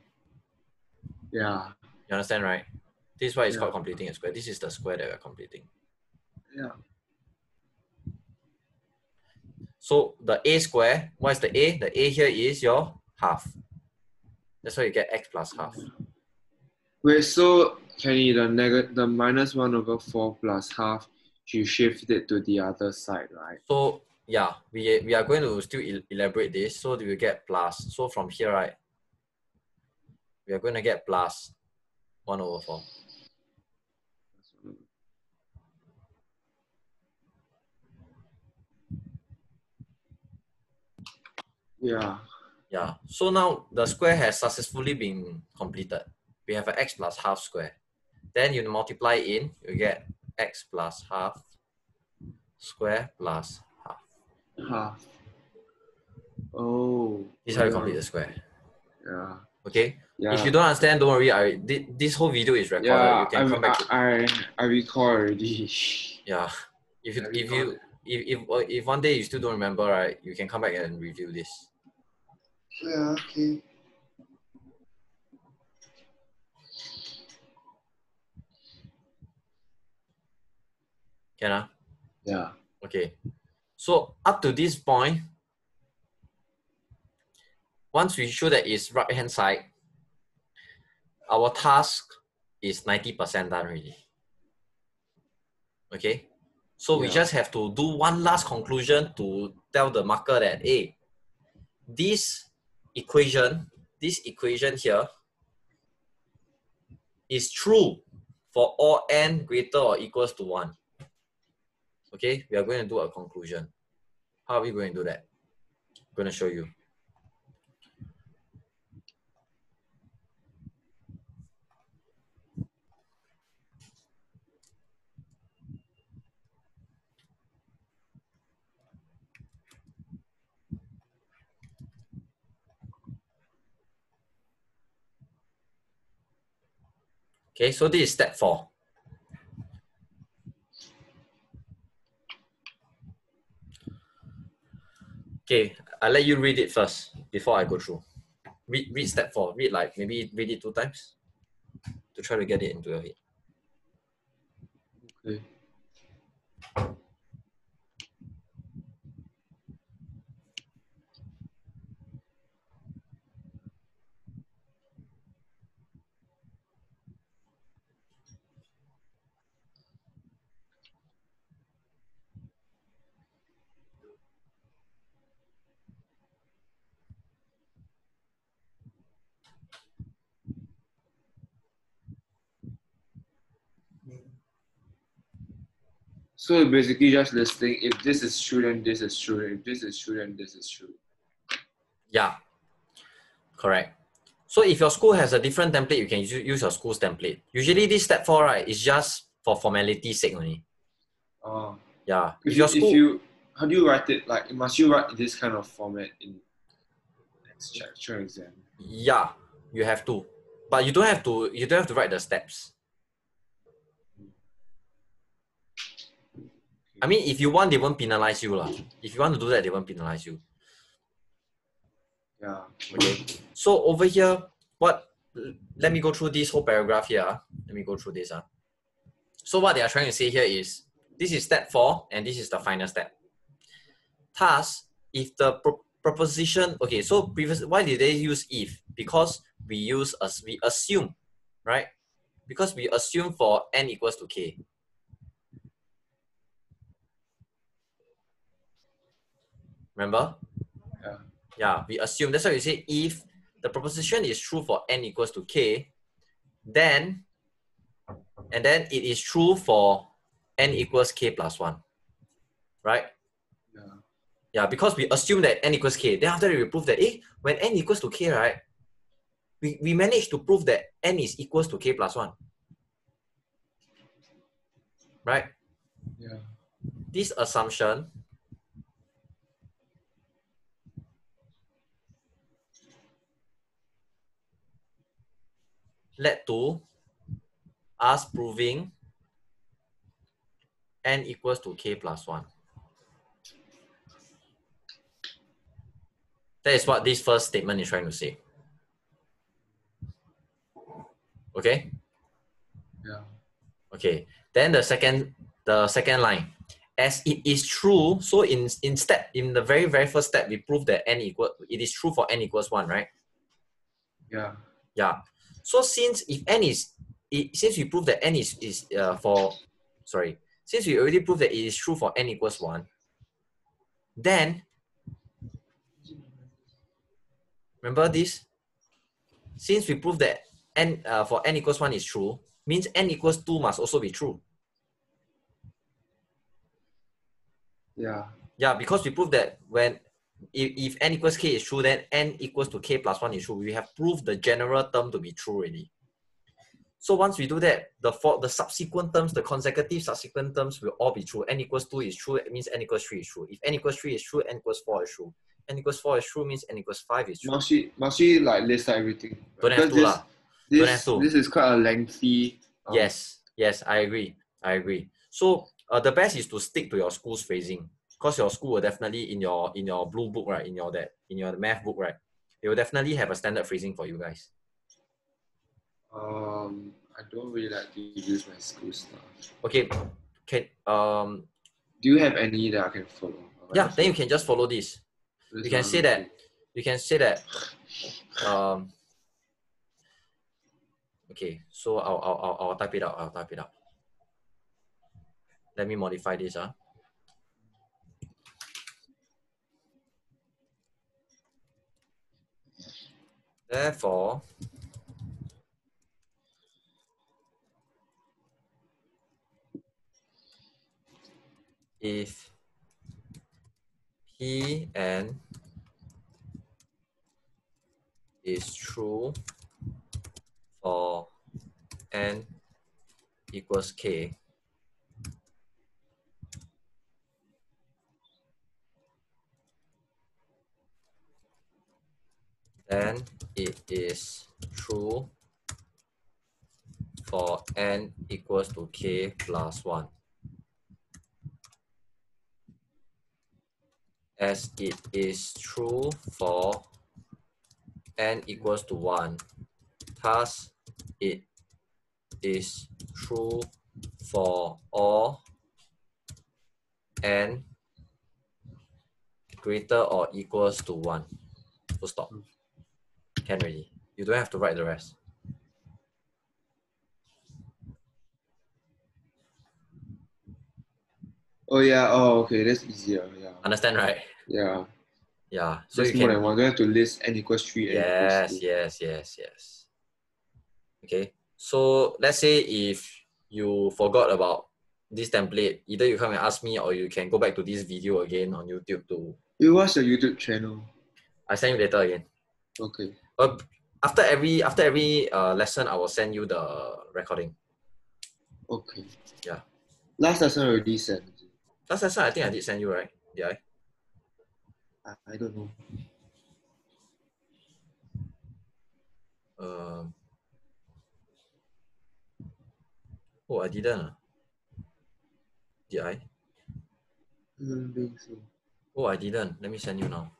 Speaker 2: Yeah.
Speaker 1: You understand, right? This is why it's
Speaker 2: Yeah.
Speaker 1: called completing a square. This is the square that we're completing.
Speaker 2: Yeah.
Speaker 1: So the a square, what is the a? The a here is your half. That's why you get x plus half.
Speaker 2: Wait, so Kenny, the neg- the minus one over four plus half, you shift it to the other side, right?
Speaker 1: So yeah, we we are going to still el- elaborate this. So we will get plus. So from here, right, we are going to get plus one over four.
Speaker 2: Yeah.
Speaker 1: Yeah. So now the square has successfully been completed. We have an x plus half square. Then you multiply in, you get x plus half square plus half.
Speaker 2: Half. Oh.
Speaker 1: This is how you complete the square.
Speaker 2: Yeah.
Speaker 1: Okay.
Speaker 2: Yeah.
Speaker 1: If you don't understand, don't worry. I thi- this whole video is recorded.
Speaker 2: yeah,
Speaker 1: you can
Speaker 2: I,
Speaker 1: come back. To,
Speaker 2: I, I, I recall already.
Speaker 1: yeah. If you if you if, if if one day you still don't remember, right, you can come back and review this.
Speaker 2: Yeah, okay.
Speaker 1: Can I?
Speaker 2: Yeah.
Speaker 1: Okay. So up to this point, once we show that it's right hand side, our task is 90% done already. Okay. So we just have to do one last conclusion to tell the marker that, hey, this equation, this equation here is true for all n greater or equals to 1. Okay, we are going to do a conclusion. How are we going to do that? I'm going to show you. Okay, so this is step four. Okay, I'll let you read it first before I go through. Read, read step four. Read like maybe read it two times to try to get it into your head.
Speaker 2: Okay. So basically just listing if this is true then this is true. If this is true then this is true.
Speaker 1: Yeah, correct. So if your school has a different template, you can use, your school's template. Usually this step four, right, is just for formality sake only.
Speaker 2: Oh.
Speaker 1: Yeah.
Speaker 2: If,
Speaker 1: If
Speaker 2: you,
Speaker 1: your school,
Speaker 2: if you how do you write it? Like must you write this kind of format in next lecture exam?
Speaker 1: yeah, you have to. But you don't have to you don't have to write the steps. I mean, if you want, they won't penalize you. lah. If you want to do that, they won't penalize you.
Speaker 2: Yeah.
Speaker 1: Okay. So over here, what let me go through this whole paragraph here. ah. Let me go through this. Uh. So what they are trying to say here is this is step four, and this is the final step. Thus, if the pro- proposition okay, so previous why did they use if? Because we use as we assume, right? Because we assume for n equals to k. Remember?
Speaker 2: Yeah.
Speaker 1: Yeah, we assume. That's why we say if the proposition is true for n equals to k, then, and then it is true for n equals k plus 1. Right?
Speaker 2: Yeah.
Speaker 1: Yeah, because we assume that n equals k. Then after that, we prove that eh, when n equals to k, right, we, we managed to prove that n is equals to k plus 1. Right?
Speaker 2: Yeah.
Speaker 1: This assumption led to us proving n equals to k plus 1. That is what this first statement is trying to say. Okay?
Speaker 2: Yeah.
Speaker 1: Okay. Then the second the second line. As it is true, so in in step in the very very first step, we prove that n equal it is true for n equals one, right?
Speaker 2: Yeah.
Speaker 1: Yeah. So since if n is it, since we prove that n is is uh, for sorry since we already proved that it is true for n equals one, then remember this. Since we prove that n uh, for n equals one is true, means n equals two must also be true.
Speaker 2: Yeah.
Speaker 1: Yeah, because we proved that when if, if n equals k is true, then n equals to k plus 1 is true. We have proved the general term to be true already. So once we do that, the for the subsequent terms, the consecutive subsequent terms will all be true. n equals 2 is true, it means n equals 3 is true. If n equals 3 is true, n equals 4 is true. n equals 4 is true means n equals 5 is true.
Speaker 2: Must she must she like list everything?
Speaker 1: Don't have to lah.
Speaker 2: This,
Speaker 1: Don't have to.
Speaker 2: this is quite a lengthy. um,
Speaker 1: Yes, yes, I agree. I agree. So uh, the best is to stick to your school's phrasing because your school will definitely in your in your blue book right in your that in your math book right they will definitely have a standard phrasing for you guys.
Speaker 2: Um, I don't really like to use my school stuff.
Speaker 1: Okay, can um
Speaker 2: Do you have any that I can follow?
Speaker 1: Yeah then you can just follow this.
Speaker 2: this
Speaker 1: You can say that you can say that um okay so I'll I'll I'll, I'll type it out I'll type it out. Let me modify this ah. Therefore, if Pn is true for n equals k, then it is true for n equals to k plus 1. As it is true for n equals to 1, thus it is true for all n greater or equals to 1. Full stop. Can already. You don't have to write the rest.
Speaker 2: Oh yeah. Oh okay. That's easier. Yeah.
Speaker 1: Understand, right?
Speaker 2: Yeah.
Speaker 1: Yeah. So you
Speaker 2: more
Speaker 1: can
Speaker 2: than one. Don't have to list n equals three. n equals
Speaker 1: Yes, yes, yes, yes. Okay. So let's say if you forgot about this template, either you come and ask me or you can go back to this video again on YouTube to
Speaker 2: You watch the YouTube channel.
Speaker 1: I send you later again.
Speaker 2: Okay.
Speaker 1: Uh, after every after every uh, lesson, I will send you the recording.
Speaker 2: Okay.
Speaker 1: Yeah.
Speaker 2: Last lesson already sent.
Speaker 1: Last lesson, I think I did send you, right? Yeah.
Speaker 2: I, I don't know.
Speaker 1: Um. Oh, I didn't. ah. Did I?
Speaker 2: I don't think so.
Speaker 1: Oh, I didn't. Let me send you now.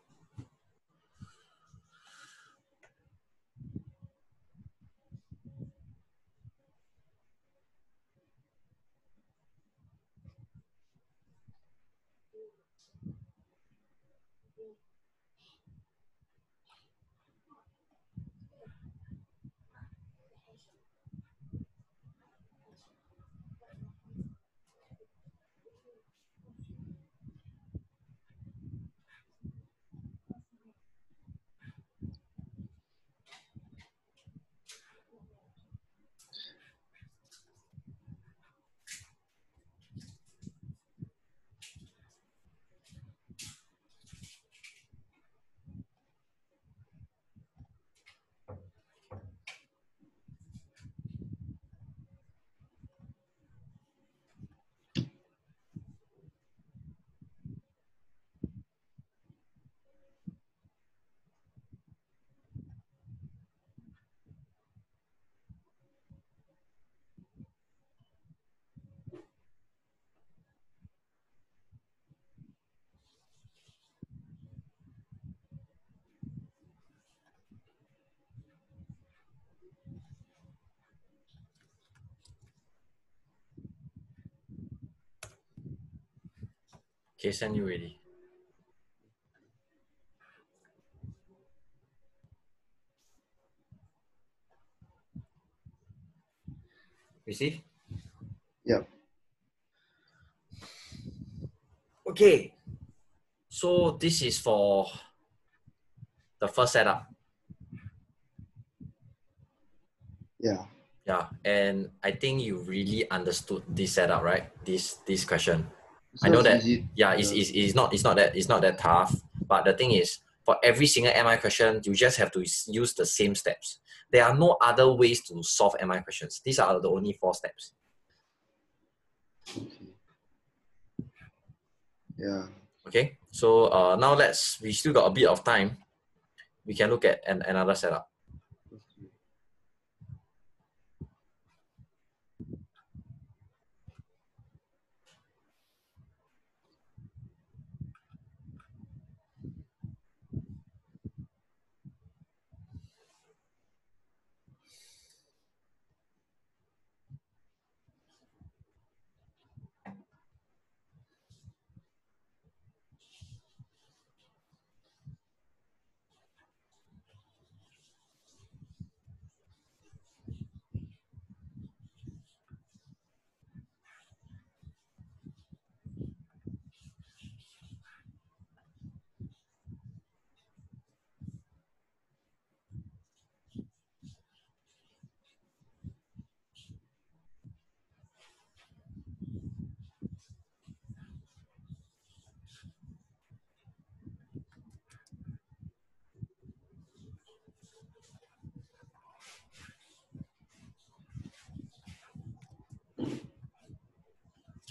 Speaker 1: Okay, send you ready. Receive?
Speaker 2: Yep.
Speaker 1: Okay. So this is for the first setup.
Speaker 2: Yeah.
Speaker 1: Yeah. And I think you really understood this setup, right? This this question. I know that-
Speaker 2: easy.
Speaker 1: Yeah, it's,
Speaker 2: Yeah.
Speaker 1: it's, it's not it's not that it's not that tough. But the thing is, for every single MI question, you just have to use the same steps. There are no other ways to solve MI questions. These are the only four steps.
Speaker 2: Okay. Yeah.
Speaker 1: Okay, so uh, now let's, we still got a bit of time. We can look at an, another setup.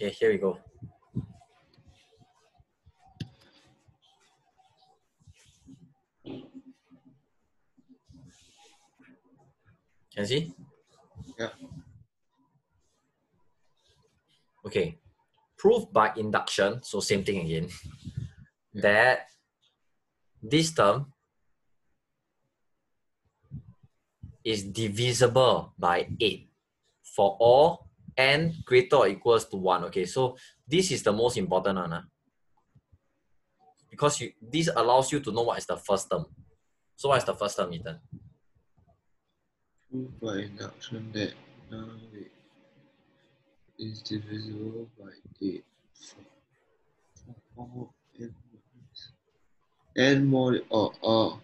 Speaker 2: Okay,
Speaker 1: here we go. Can see?
Speaker 2: Yeah.
Speaker 1: Okay. Proof by induction, so same thing again,
Speaker 2: Yeah.
Speaker 1: that this term is divisible by 8 for all n greater or equals to 1. Okay, so this is the most important one. ah. Because you, this allows you to know what is the first term. So what is the first term, Ethan?
Speaker 2: Prove by induction that now it is divisible by 8 for, n n more oh, oh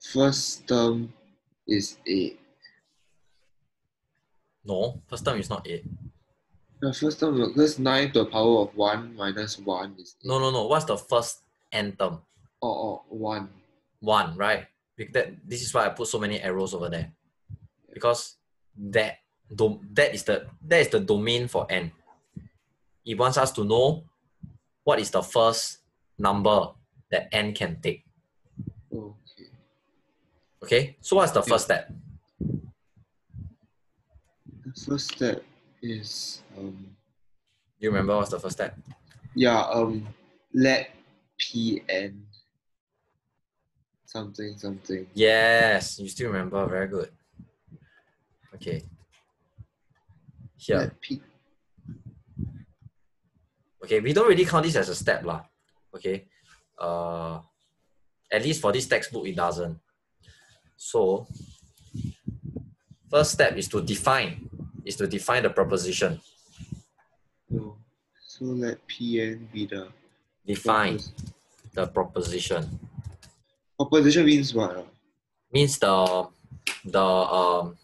Speaker 2: first term is 8
Speaker 1: No, first term is not 8.
Speaker 2: The first term because 9 to the power of 1 minus 1 is 8.
Speaker 1: No, no, no. What's the first n term?
Speaker 2: oh, oh 1
Speaker 1: One, right? That, this is why I put so many arrows over there. Because that dom- that is the that is the domain for n. It wants us to know what is the first number that n can take.
Speaker 2: okay
Speaker 1: Okay? So what's the first step?
Speaker 2: the first step is um
Speaker 1: You remember what's the first step?
Speaker 2: yeah um let pn something something
Speaker 1: Yes, you still remember. Very good. Okay. Here.
Speaker 2: let p
Speaker 1: Okay, we don't really count this as a step lah. Okay. Uh, at least for this textbook, it doesn't. So, first step is to define, is to define the proposition.
Speaker 2: no so let pn be the
Speaker 1: Define
Speaker 2: propos-
Speaker 1: the proposition.
Speaker 2: proposition means what?
Speaker 1: Means the the um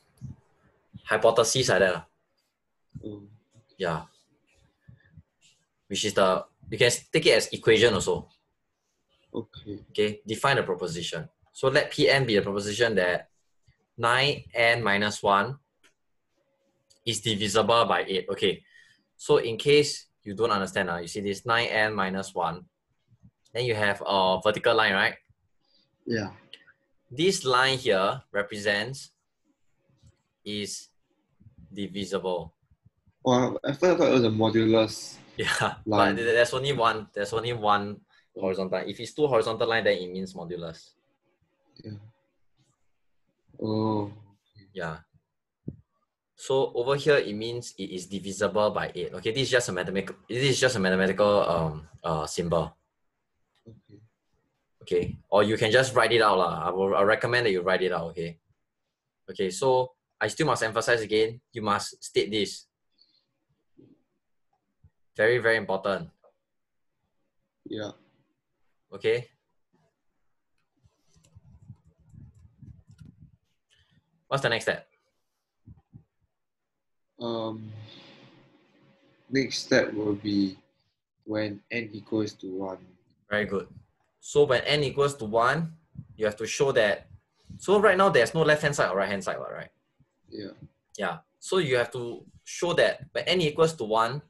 Speaker 1: hypothesis like that.
Speaker 2: oh,
Speaker 1: Yeah. Which is the you can take it as equation also.
Speaker 2: okay
Speaker 1: Okay, define the proposition. So let Pn be the proposition that 9n minus 1 is divisible by 8. Okay, so in case you don't understand, uh, you see this 9n minus 1, then you have a vertical line, right?
Speaker 2: yeah
Speaker 1: This line here represents is divisible.
Speaker 2: well I thought it was a modulus
Speaker 1: Yeah,
Speaker 2: Line.
Speaker 1: but there's only one. There's only one horizontal. If it's two horizontal line, then it means modulus.
Speaker 2: yeah oh
Speaker 1: Yeah. So over here, it means it is divisible by eight. Okay, this is just a mathematical. This is just a mathematical um uh symbol.
Speaker 2: okay
Speaker 1: Okay, or you can just write it out lah. I will I recommend that you write it out. Okay. Okay, so I still must emphasize again. You must state this. Very very important.
Speaker 2: yeah
Speaker 1: Okay. What's the next step?
Speaker 2: Um next step will be when n equals to 1
Speaker 1: Very good. So when n equals to 1, you have to show that. So right now there's no left hand side or right hand side, right?
Speaker 2: Yeah.
Speaker 1: Yeah. So you have to show that when n equals to 1,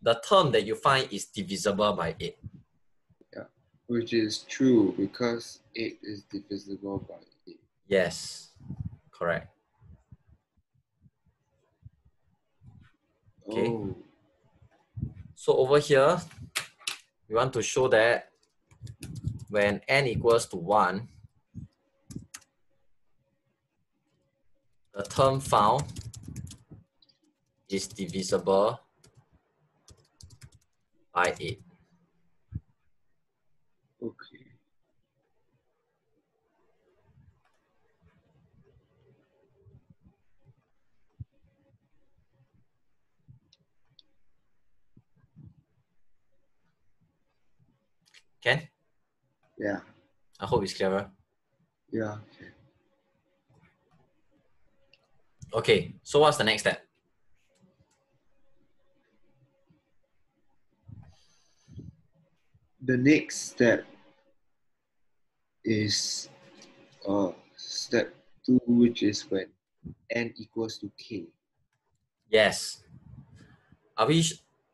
Speaker 1: the term that you find is divisible by 8.
Speaker 2: Which is true because 8 is divisible by 8.
Speaker 1: Yes, correct. Okay.
Speaker 2: Oh.
Speaker 1: So over here, we want to show that when n equals to 1, the term found is divisible by 8.
Speaker 2: Okay.
Speaker 1: Can?
Speaker 2: Yeah.
Speaker 1: I hope it's clearer.
Speaker 2: Yeah. Okay.
Speaker 1: Okay, so what's the next step?
Speaker 2: The next step is uh step two, which is when n equals to k.
Speaker 1: Yes. Are we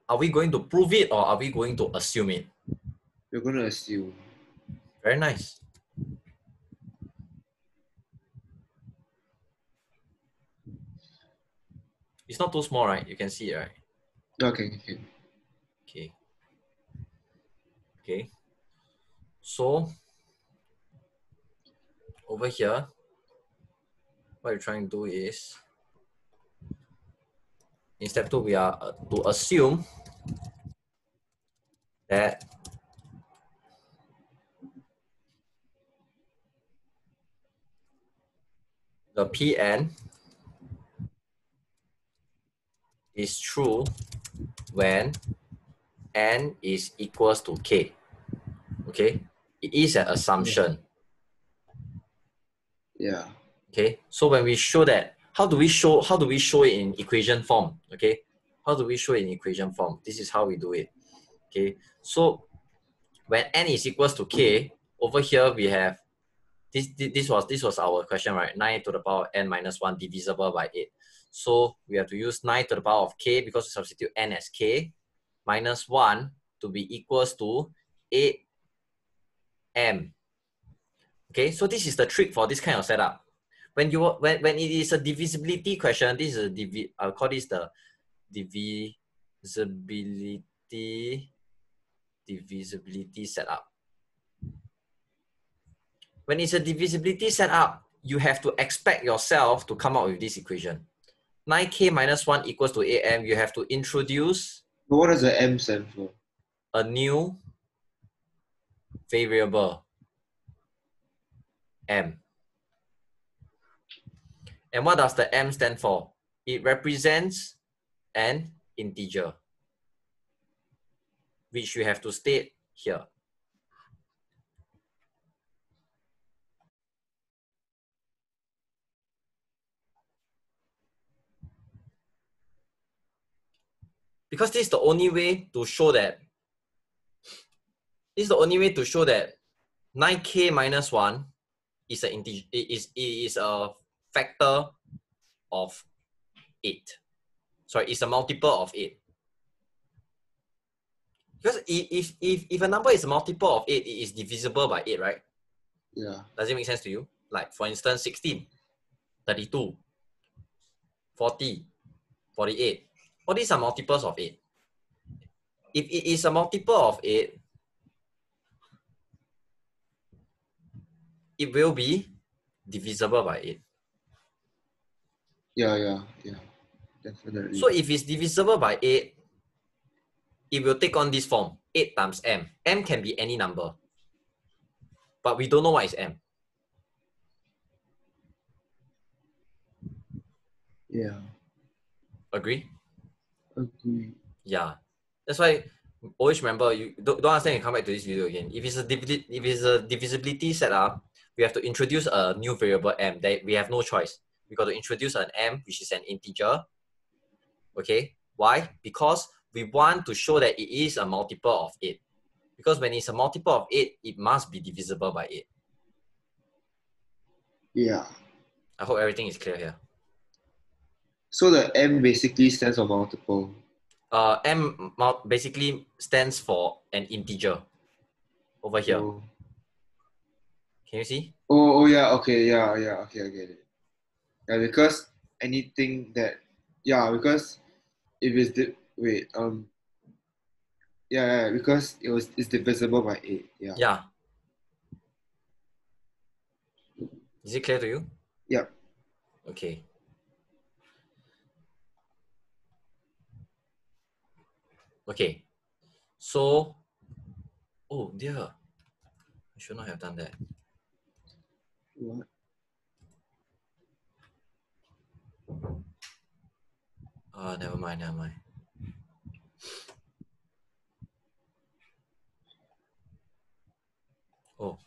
Speaker 1: are we going to prove it or are we going to assume it?
Speaker 2: You're gonna assume.
Speaker 1: Very nice. It's not too small, right? You can see it, right?
Speaker 2: Okay. Okay.
Speaker 1: Okay. Okay. So over here, what you're trying to do is in step two, we are uh, to assume that the Pn is true when n is equals to k. Okay, it is an assumption.
Speaker 2: Yeah.
Speaker 1: Okay, so when we show that, how do we show how do we show it in equation form? Okay, how do we show it in equation form? This is how we do it. Okay, so when n is equals to k, over here we have this this was this was our question, right? 9 to the power of n minus 1 divisible by 8. So we have to use 9 to the power of k because we substitute n as k minus 1 to be equals to 8m. Okay, so this is the trick for this kind of setup. When you when, when it is a divisibility question, this is a divi I'll call this the divisibility divisibility setup. When it's a divisibility setup, you have to expect yourself to come up with this equation. 9k minus 1 equals to 8m, you have to introduce
Speaker 2: what does the m stand for?
Speaker 1: a new variable m. And what does the m stand for? It represents an integer, which you have to state here. Because this is the only way to show that this is the only way to show that 9k minus 1 is an integer is is a factor of 8 sorry it's a multiple of 8 because if if if a number is a multiple of 8 it is divisible by 8 right?
Speaker 2: Yeah.
Speaker 1: does it make sense to you? Like for instance 16 32 40 48 all these are multiples of 8 if it is a multiple of 8 it will be divisible by 8.
Speaker 2: Yeah. Yeah. Yeah. Definitely.
Speaker 1: So if it's divisible by 8, it will take on this form 8 times m. m can be any number, but we don't know what is m.
Speaker 2: yeah.
Speaker 1: Agree?
Speaker 2: Agree.
Speaker 1: Yeah. That's why always remember you don't, don't understand you come back to this video again. If it's a divi- if it's a divisibility setup, we have to introduce a new variable m. That we have no choice. We got to introduce an m, which is an integer. Okay. Why? Because we want to show that it is a multiple of 8. Because when it's a multiple of 8, it must be divisible by 8.
Speaker 2: Yeah.
Speaker 1: I hope everything is clear here.
Speaker 2: So the M basically stands for multiple.
Speaker 1: Uh, M basically stands for an integer over here.
Speaker 2: Oh.
Speaker 1: Can you see?
Speaker 2: oh, oh yeah, okay, yeah, yeah, okay, I get it. Yeah, because anything that yeah, because if it's di- wait, um yeah, yeah, because it was it's divisible by eight. Yeah.
Speaker 1: Yeah. Is it clear to you?
Speaker 2: Yeah.
Speaker 1: Okay. Okay. So, oh dear, I should not have done that.
Speaker 2: What?
Speaker 1: Ah, never mind, never mind. Oh,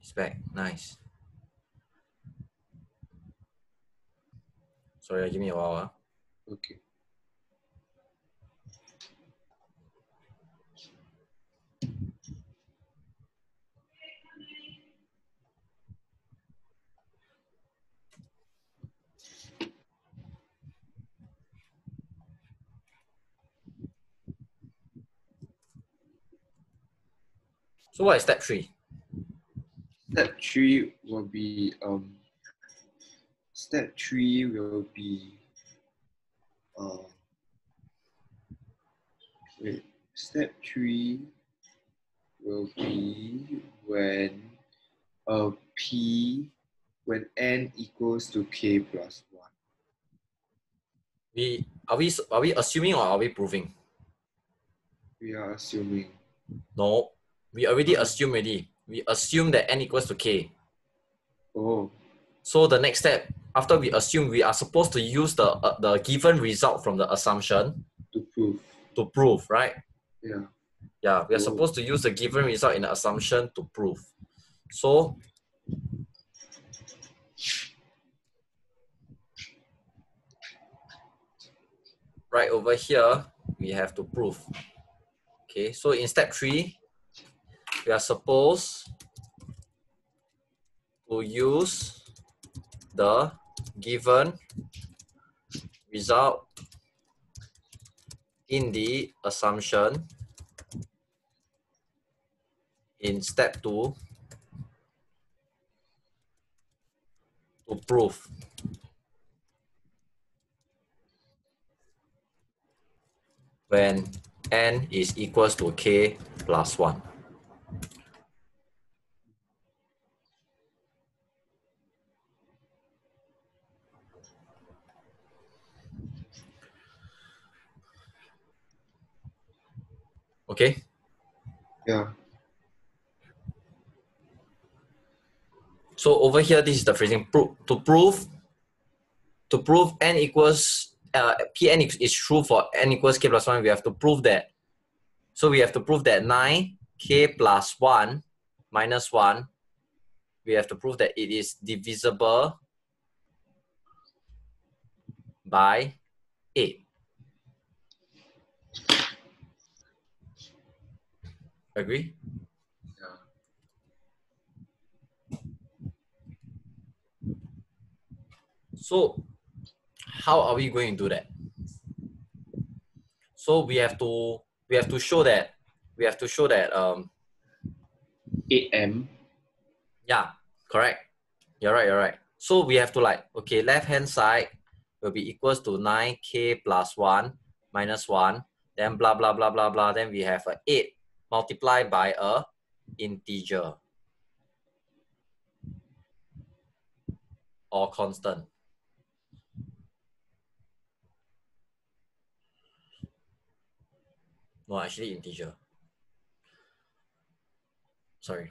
Speaker 1: it's back. Nice. Sorry, give me a while. ah.
Speaker 2: Okay.
Speaker 1: So what is step three?
Speaker 2: Step three will be um step three will be uh wait step three will be when uh p when n equals to k plus one.
Speaker 1: We are we are we assuming or are we proving?
Speaker 2: We are assuming.
Speaker 1: No, we already assume already. We assume that n equals to k.
Speaker 2: Oh
Speaker 1: So the next step, after we assume, we are supposed to use the uh, the given result from the assumption
Speaker 2: to prove.
Speaker 1: to prove, right?
Speaker 2: Yeah.
Speaker 1: Yeah, we are
Speaker 2: Oh.
Speaker 1: supposed to use the given result in the assumption to prove. So right over here, we have to prove. Okay, so in step three, we are supposed to use the given result in the assumption in step two to prove when n is equals to k plus 1. Okay,
Speaker 2: Yeah.
Speaker 1: so over here, this is the phrasing. Pro- to prove, to prove n equals, uh, Pn is- true for n equals k plus 1, we have to prove that. So we have to prove that 9 k plus 1 minus 1, we have to prove that it is divisible by 8. Agree?
Speaker 2: Yeah.
Speaker 1: So how are we going to do that? So we have to we have to show that we have to show that um
Speaker 2: 8m.
Speaker 1: yeah correct you're right you're right so we have to like okay left hand side will be equals to 9k plus 1 minus 1 then blah blah blah blah blah then we have a 8 multiplied by a integer or constant no actually integer sorry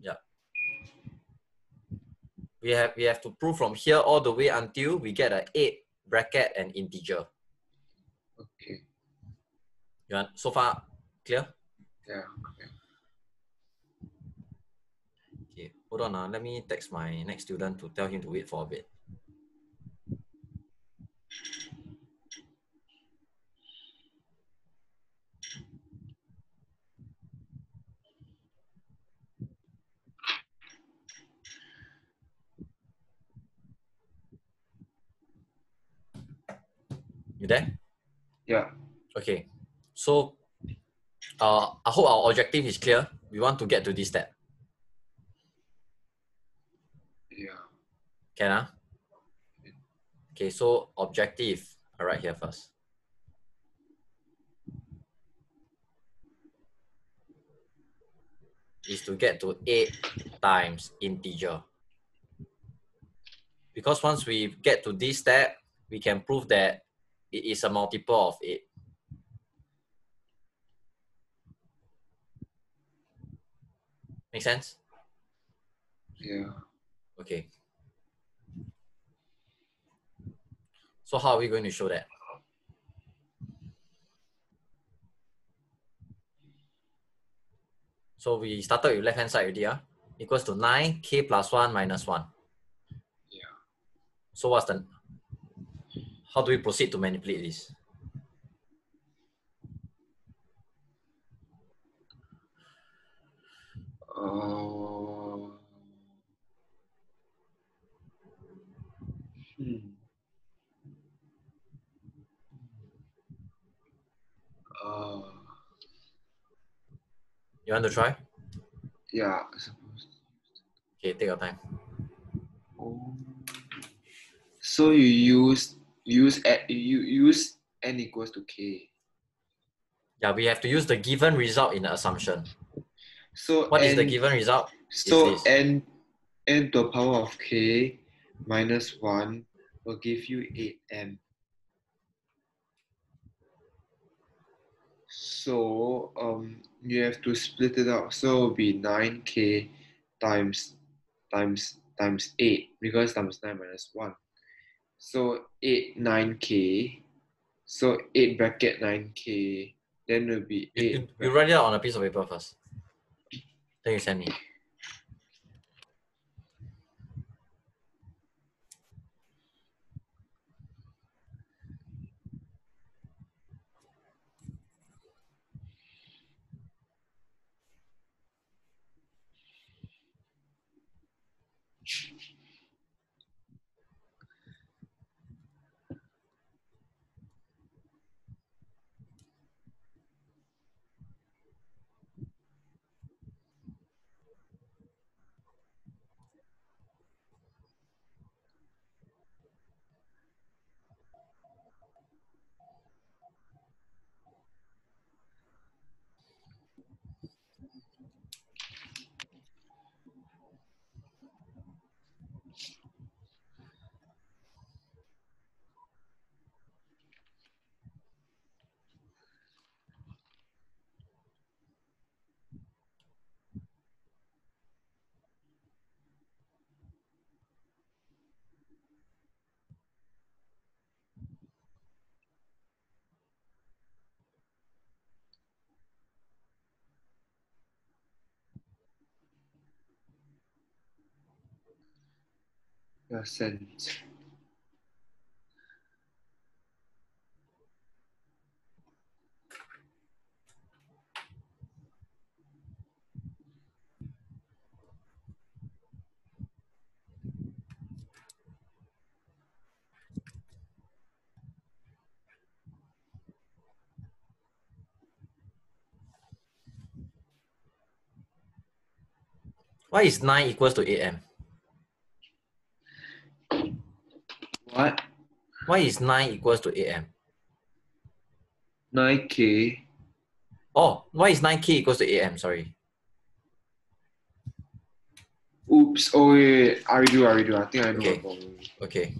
Speaker 1: Yeah. we have we have to prove from here all the way until we get a 8 bracket and integer. You want, so far, clear?
Speaker 2: Yeah. Okay.
Speaker 1: okay. Hold on. Uh, let me text my next student to tell him to wait for a bit. You there?
Speaker 2: Yeah.
Speaker 1: Okay. So uh, I hope our objective is clear. We want to get to this step.
Speaker 2: Yeah.
Speaker 1: Can I? Okay, so objective. All right, here first. Is to get to 8 times integer. Because once we get to this step, we can prove that it is a multiple of 8. Make sense?
Speaker 2: Yeah.
Speaker 1: Okay. So how are we going to show that? So we started with left hand side already, uh, equals to 9, k plus 1 minus 1.
Speaker 2: Yeah.
Speaker 1: So what's the, how do we proceed to manipulate this?
Speaker 2: Uh, hmm. Uh,
Speaker 1: You want to try?
Speaker 2: yeah, I suppose.
Speaker 1: Okay, take your time.
Speaker 2: Oh. So you use use at you use n equals to k.
Speaker 1: Yeah, we have to use the given result in the assumption.
Speaker 2: So
Speaker 1: What is
Speaker 2: n,
Speaker 1: the given result?
Speaker 2: So n n to the power of k minus one will give you eight m. So um you have to split it out. So it'll be nine k times times times eight because times nine minus one. So eight nine k. So eight bracket nine k. Then it'll be
Speaker 1: You,
Speaker 2: eight.
Speaker 1: you, you write it out on a piece of paper first. Then you send me.
Speaker 2: Yeah, sent.
Speaker 1: Why is 9 equals to 8m?
Speaker 2: What?
Speaker 1: Why is 9 equals to 8m?
Speaker 2: Nine k.
Speaker 1: Oh, why is 9k equals to 8m? Sorry.
Speaker 2: Oops. Oh wait, wait. I redo. I redo. I think I know
Speaker 1: Okay. Okay.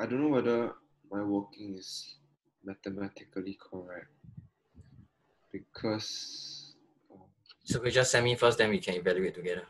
Speaker 2: I don't know whether my working is mathematically correct because um,
Speaker 1: So we just send me first, then we can evaluate together.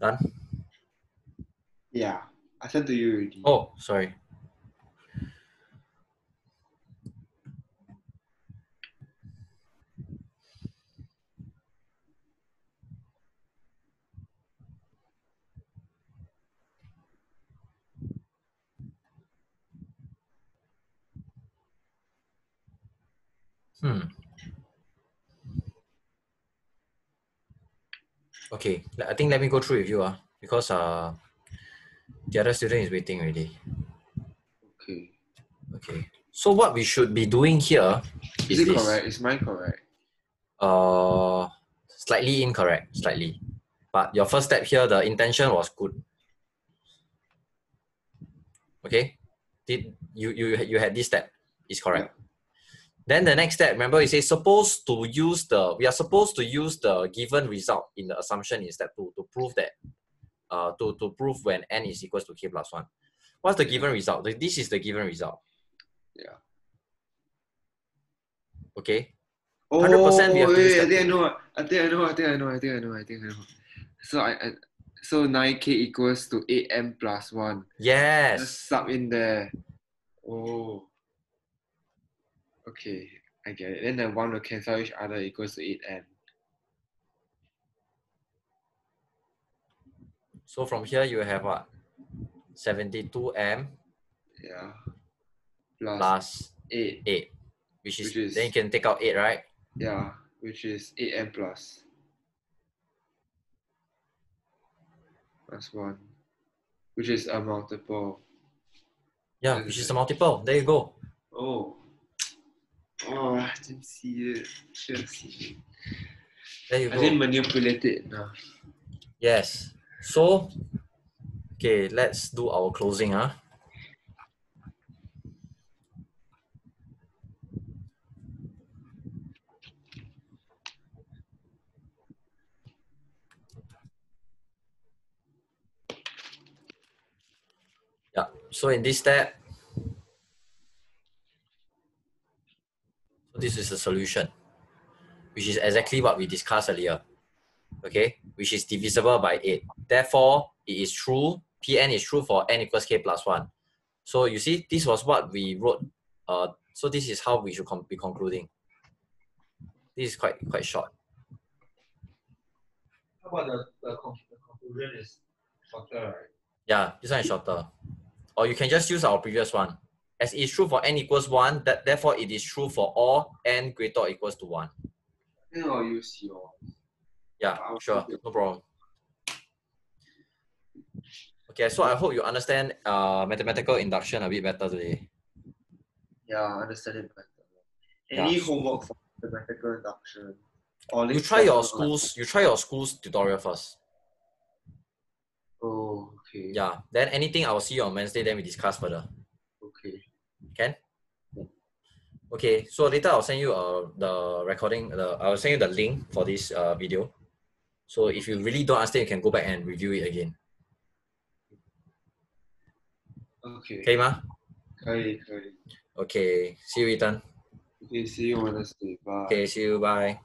Speaker 1: Done?
Speaker 2: yeah, I sent to you already.
Speaker 1: Oh, sorry. Hmm. Okay, I think let me go through with you ah, because uh, the other student is waiting already.
Speaker 2: Okay.
Speaker 1: Okay. So what we should be doing here
Speaker 2: Is
Speaker 1: is
Speaker 2: it
Speaker 1: this.
Speaker 2: correct? Is mine correct?
Speaker 1: Uh, slightly incorrect, slightly. But your first step here, the intention was good. Okay, did you you you had this step is correct. Then the next step, remember, it says supposed to use the we are supposed to use the given result in the assumption in step two to prove that uh to to prove when n is equals to k plus one. What's the given result? This is the given result.
Speaker 2: Yeah.
Speaker 1: Okay.
Speaker 2: Oh,
Speaker 1: 100% we have
Speaker 2: wait, I think I know. I think I know. I think I know. I think I know. I think I know. So I, I so nine k equals to eight m plus one. Just
Speaker 1: Yes.
Speaker 2: sub in there. Oh. Okay, I get it. Then the one will cancel each other equals to eight m.
Speaker 1: So from here you have what? 72m
Speaker 2: Yeah. Plus,
Speaker 1: plus
Speaker 2: eight.
Speaker 1: 8, which is,
Speaker 2: Which is-
Speaker 1: then you can take out 8, right?
Speaker 2: Yeah, which is eight m plus. Plus one, which is a multiple.
Speaker 1: Yeah, which is a multiple. There you go.
Speaker 2: Oh. Oh, I didn't see it. Should have seen it.
Speaker 1: There you
Speaker 2: I didn't manipulate it. No.
Speaker 1: Yes. So, okay, let's do our closing. Huh? Yeah. So in this step, this is the solution, which is exactly what we discussed earlier. Okay, which is divisible by 8. Therefore, it is true, Pn is true for n equals k plus 1. So you see, this was what we wrote. Uh, so this is how we should be concluding. This is quite quite short.
Speaker 3: How about the, the, the conclusion is shorter, right?
Speaker 1: Yeah, this one is shorter. Or you can just use our previous one. As it is true for n equals 1, that therefore it is true for all n greater or equals to 1.
Speaker 2: I think I'll use your.
Speaker 1: Yeah,
Speaker 2: I'll
Speaker 1: sure, no problem. Okay, so I hope you understand uh, mathematical induction a bit better today.
Speaker 2: Yeah, I understand it better.
Speaker 1: Yeah.
Speaker 2: Any homework for mathematical induction? Or
Speaker 1: You try your schools. You try your school's tutorial first.
Speaker 2: Oh, okay.
Speaker 1: Yeah. Then anything I will see you on Wednesday. Then we discuss further.
Speaker 2: Okay.
Speaker 1: Can? Okay. So later I'll send you uh the recording. The I'll send you the link for this uh video. So if you really don't understand, you can go back and review it again.
Speaker 2: Okay.
Speaker 1: 可以吗？
Speaker 2: 可以可以。
Speaker 1: Okay. See you, Ethan.
Speaker 2: Okay, see you Wednesday. Bye.
Speaker 1: Okay. See you. Bye.